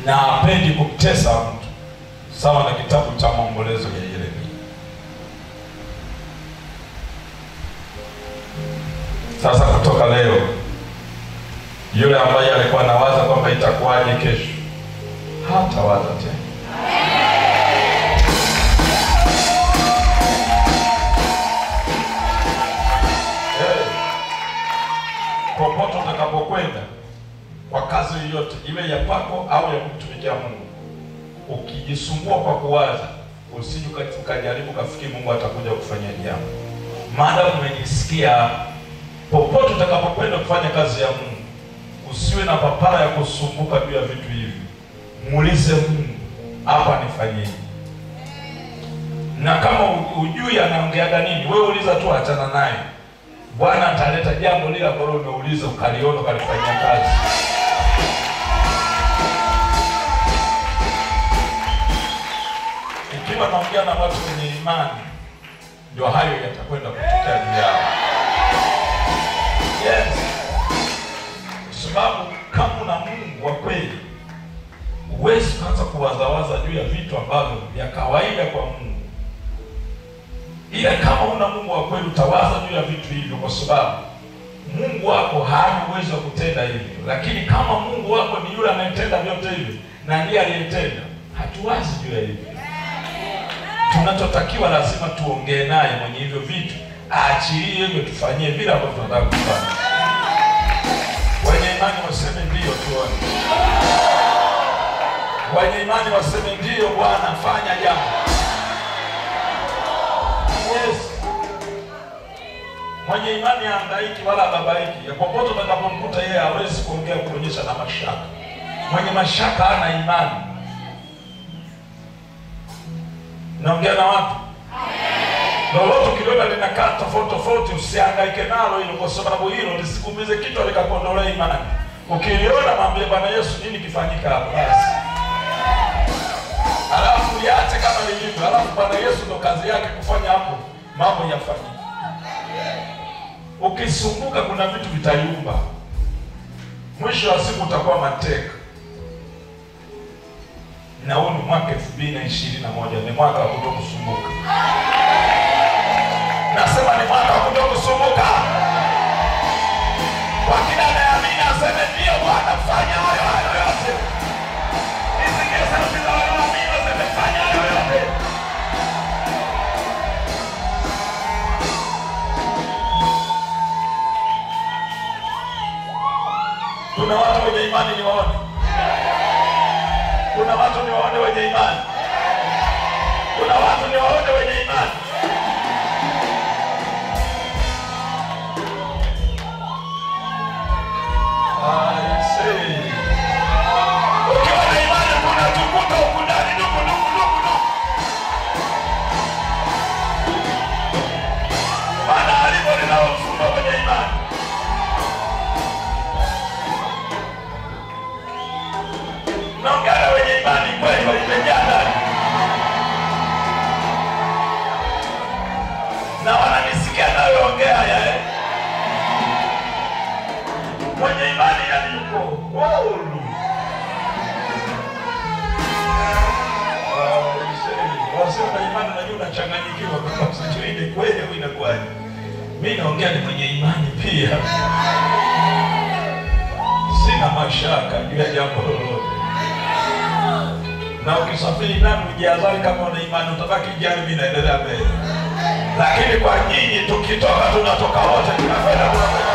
na apendi kumtesa mtu, sawa na kitabu cha maombolezo ya Yeremia. Sasa kutoka leo, yule ambaye alikuwa anawaza kwamba itakuwaje kesho, hatawaza tena. Kazi yoyote iwe ya kwako au ya kumtumikia Mungu, ukijisumbua kwa kuwaza, usije ukajaribu kafikiri Mungu atakuja kufanyia jambo. Maadamu umejisikia, popote utakapokwenda kufanya kazi ya Mungu, usiwe na papara ya kusumbuka juu ya vitu hivi. Muulize Mungu, hapa nifanyeje? Na kama ujui anaongeaga nini, wewe uliza tu, achana naye. Bwana ataleta jambo lile ambalo umeuliza ukaliona ukalifanyia kazi. Ikiwa anaongea na watu wenye imani, ndio hayo yatakwenda kutokea juu yao. Yes, kwa sababu kama una Mungu wa kweli, huwezi kuanza kuwazawaza juu ya vitu ambavyo vya kawaida kwa Mungu ila kama una Mungu wa kweli utawaza juu ya vitu hivyo, kwa sababu Mungu wako hana uwezo wa kutenda hivyo. Lakini kama Mungu wako ni yule anayetenda vyote hivyo na ndiye aliyetenda, hatuwazi juu ya hivyo tunachotakiwa lazima tuongee naye mwenye hivyo vitu aachilie hivyo tufanyie vile ambavyo tunataka kufanya. Wenye imani waseme ndio tuone. Wenye imani waseme ndio Bwana fanya jambo. Yes. Mwenye imani aangaiki wala ababaiki popote utakapomkuta yeye hawezi kuongea kuonyesha na mashaka. Mwenye mashaka ana imani Naongea na watu lolote ukiliona linakaa tofauti tofauti, usihangaike nalo hilo, kwa sababu hilo lisikuumize kichwa likakuondolea imani. Ukiliona mwambie Bwana Yesu, nini kifanyika hapa basi, alafu liache kama lilivyo, alafu Bwana Yesu ndo kazi yake kufanya hapo mambo yafanyike. Ukisumbuka, kuna vitu vitayumba, mwisho wa siku utakuwa mateka. Na huu ni mwaka elfu mbili na ishirini na moja ni mwaka wa kutokusumbuka. Nasema ni mwaka wa kutokusumbuka. Wakina anayeamini aseme ndio Bwana, fanya hayo hayo yote. Nisikie sauti za wanaoamini waseme fanya hayo yote. Kuna watu wenye wote wenye imani. Kuna watu ni waone wenye imani. I wananisikia nayoongea haya eh? Mwenye imani yaliko. Wasio na imani najua unachanganyikiwa kwa sababu sijui ni kweli au inakuwaje. Mimi naongea ni mwenye imani pia. Sina mashaka juu ya jambo lolote. Na ukisafiri nami ujiazari kama una imani utabaki jari, mi naendelea mbele. Lakini kwa nyinyi tukitoka, tunatoka wote, tunakwenda tunakwenda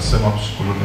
thelathini na sita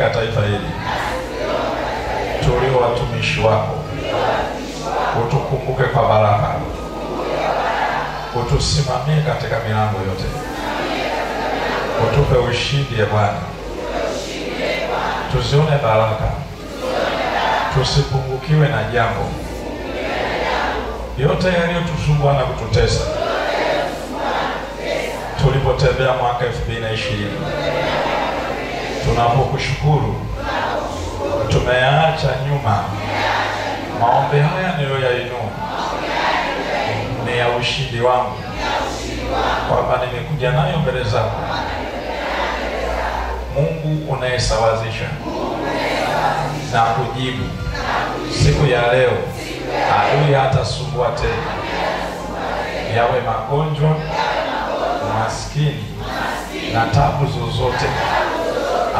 katika taifa hili, tulio watumishi wako, utukumbuke kwa baraka, utusimamie katika milango yote, utupe ushindi, ya Bwana. Tuzione baraka, tusipungukiwe na jambo. Yote yaliyotusumbua na kututesa. Tulipotembea mwaka elfu mbili na ishirini. Tunapokushukuru tumeyaacha nyuma. Maombi haya niliyoyainua ni ya ushindi wangu, kwamba nimekuja nayo mbele zako. Mungu unayesawazisha na kujibu siku ya leo, adui hatasumbua tena, yawe magonjwa, maskini na tabu zozote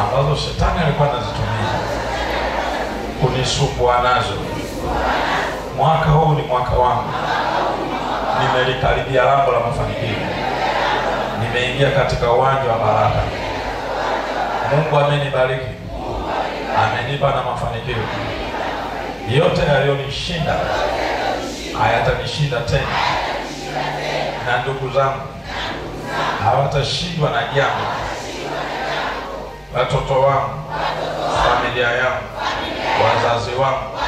ambazo shetani alikuwa anazitumia kunisumbua nazo. Mwaka huu ni mwaka wangu, nimelikaribia lango la mafanikio, nimeingia katika uwanja wa baraka. Mungu amenibariki, amenipa na mafanikio yote. Yaliyonishinda hayatanishinda tena, na ndugu zangu hawatashindwa na jambo. Watoto wangu, familia yangu, wazazi wangu,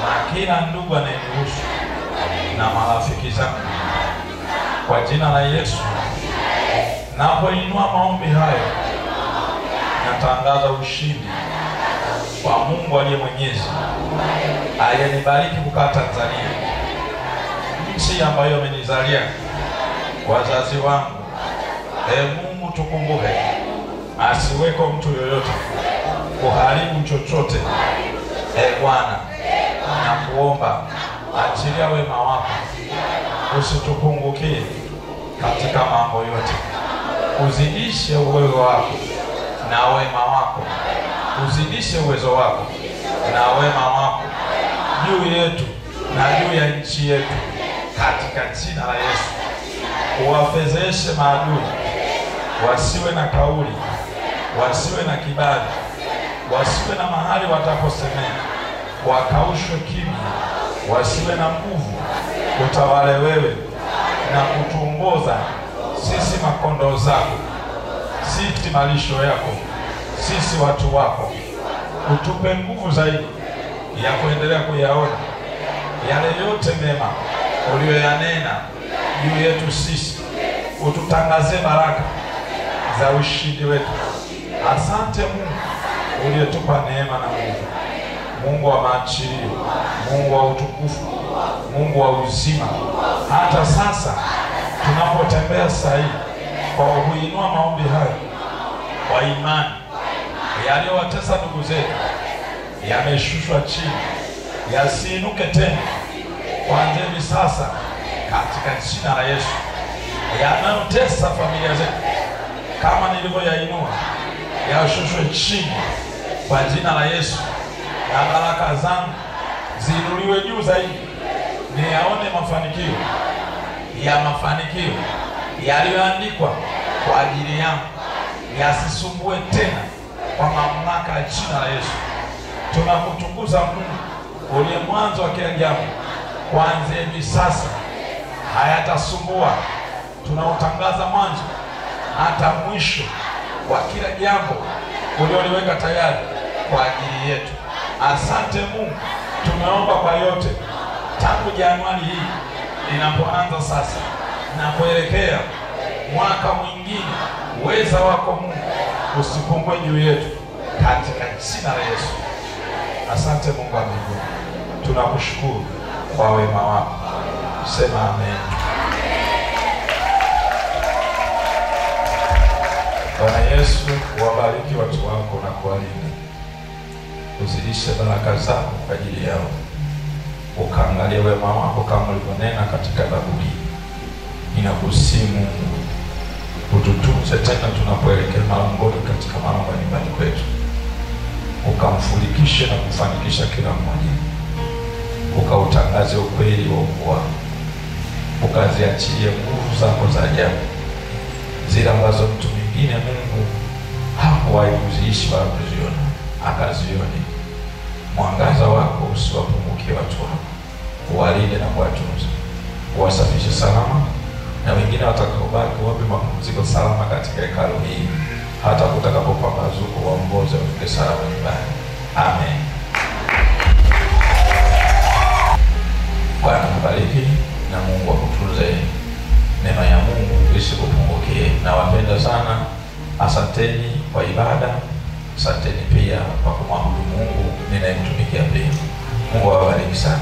na kila ndugu anayenihusu na marafiki zangu, kwa jina la Yesu napoinua maombi hayo natangaza ushindi kwa Mungu aliye mwenyezi aliyenibariki kukaa Tanzania, nchi ambayo amenizalia wazazi wangu. E Mungu, tukumbuke, asiweko mtu yoyote. Kuharibu chochote. E Bwana, nakuomba achilia wema wako, usitupungukie katika mambo yote, uzidishe uwezo wako na wema wako, uzidishe uwezo wako na wema wako juu yetu na juu ya nchi yetu, katika jina la Yesu. Uwafezeshe maadui, wasiwe na kauli, wasiwe na kibali, wasiwe na mahali wataposemea, wakaushwe kimya, wasiwe na nguvu, utawale wewe na kutuongoza sisi makondoo zako sisi malisho yako, sisi watu wako, utupe nguvu zaidi ya kuendelea kuyaona yale yote mema uliyoyanena juu yetu sisi, ututangazie baraka za ushindi wetu. Asante Mungu uliyetupa neema na nguvu, Mungu wa maachilio, Mungu wa utukufu, Mungu wa uzima. Hata sasa tunapotembea sahihi kwa kuinua maombi hayo kwa imani, yaliyowatesa ndugu zetu yameshushwa chini, yasiinuke tena kuanzia hivi sasa, katika jina la Yesu. Yanayotesa familia zetu kama nilivyoyainua, yashushwe chini. Kwa jina la Yesu, na baraka zangu. Ziinuliwe juu zaidi, niyaone mafanikio. Ya mafanikio. Yaliyoandikwa kwa ajili yangu. Yasisumbue tena kwa mamlaka ya jina la Yesu. Tunakutukuza Mungu uliye mwanzo wa kila jambo, kuanzia hivi sasa hayatasumbua. Tunautangaza mwanzo hata mwisho wa kila jambo ulioliweka tayari kwa ajili yetu. Asante Mungu, tumeomba kwa yote tangu Januari hii inapoanza sasa na kuelekea mwaka mwingine. Uweza wako Mungu usipungue juu yetu katika jina la Yesu. Asante Mungu wa mbinguni, tunakushukuru kwa wema wako. Sema amen. Bwana Yesu, wabariki watu wako na kuwalinda, uzidishe baraka zako kwa ajili yao, ukaangalie wema wako kama ulivyonena katika Zaburi. Ninakusihi Mungu ututunze tena tunapoelekea malangoni katika mambo nyumbani kwetu, ukamfulikishe na kufanikisha kila mmoja, ukautangaze ukweli wa ukuu wako, ukaziachie nguvu zako za ajabu. Zile ambazo mtu nyingine Mungu hakuwajuziishi wala kuziona, akazione. Mwangaza wako usiwapungukie watu wako, uwalinde na kuwatunza, uwasafishe salama, na wengine watakaobaki wape mapumziko salama katika hekalu hii, hata kutakapopambazuko waongoze wafike salama nyumbani. Amen. Bwana kubariki na Mungu akutunze neema ya Mungu isikupungukie. Nawapenda sana, asanteni kwa ibada, asanteni pia kwa kumwabudu Mungu ninayemtumikia pia. Mungu awabariki sana.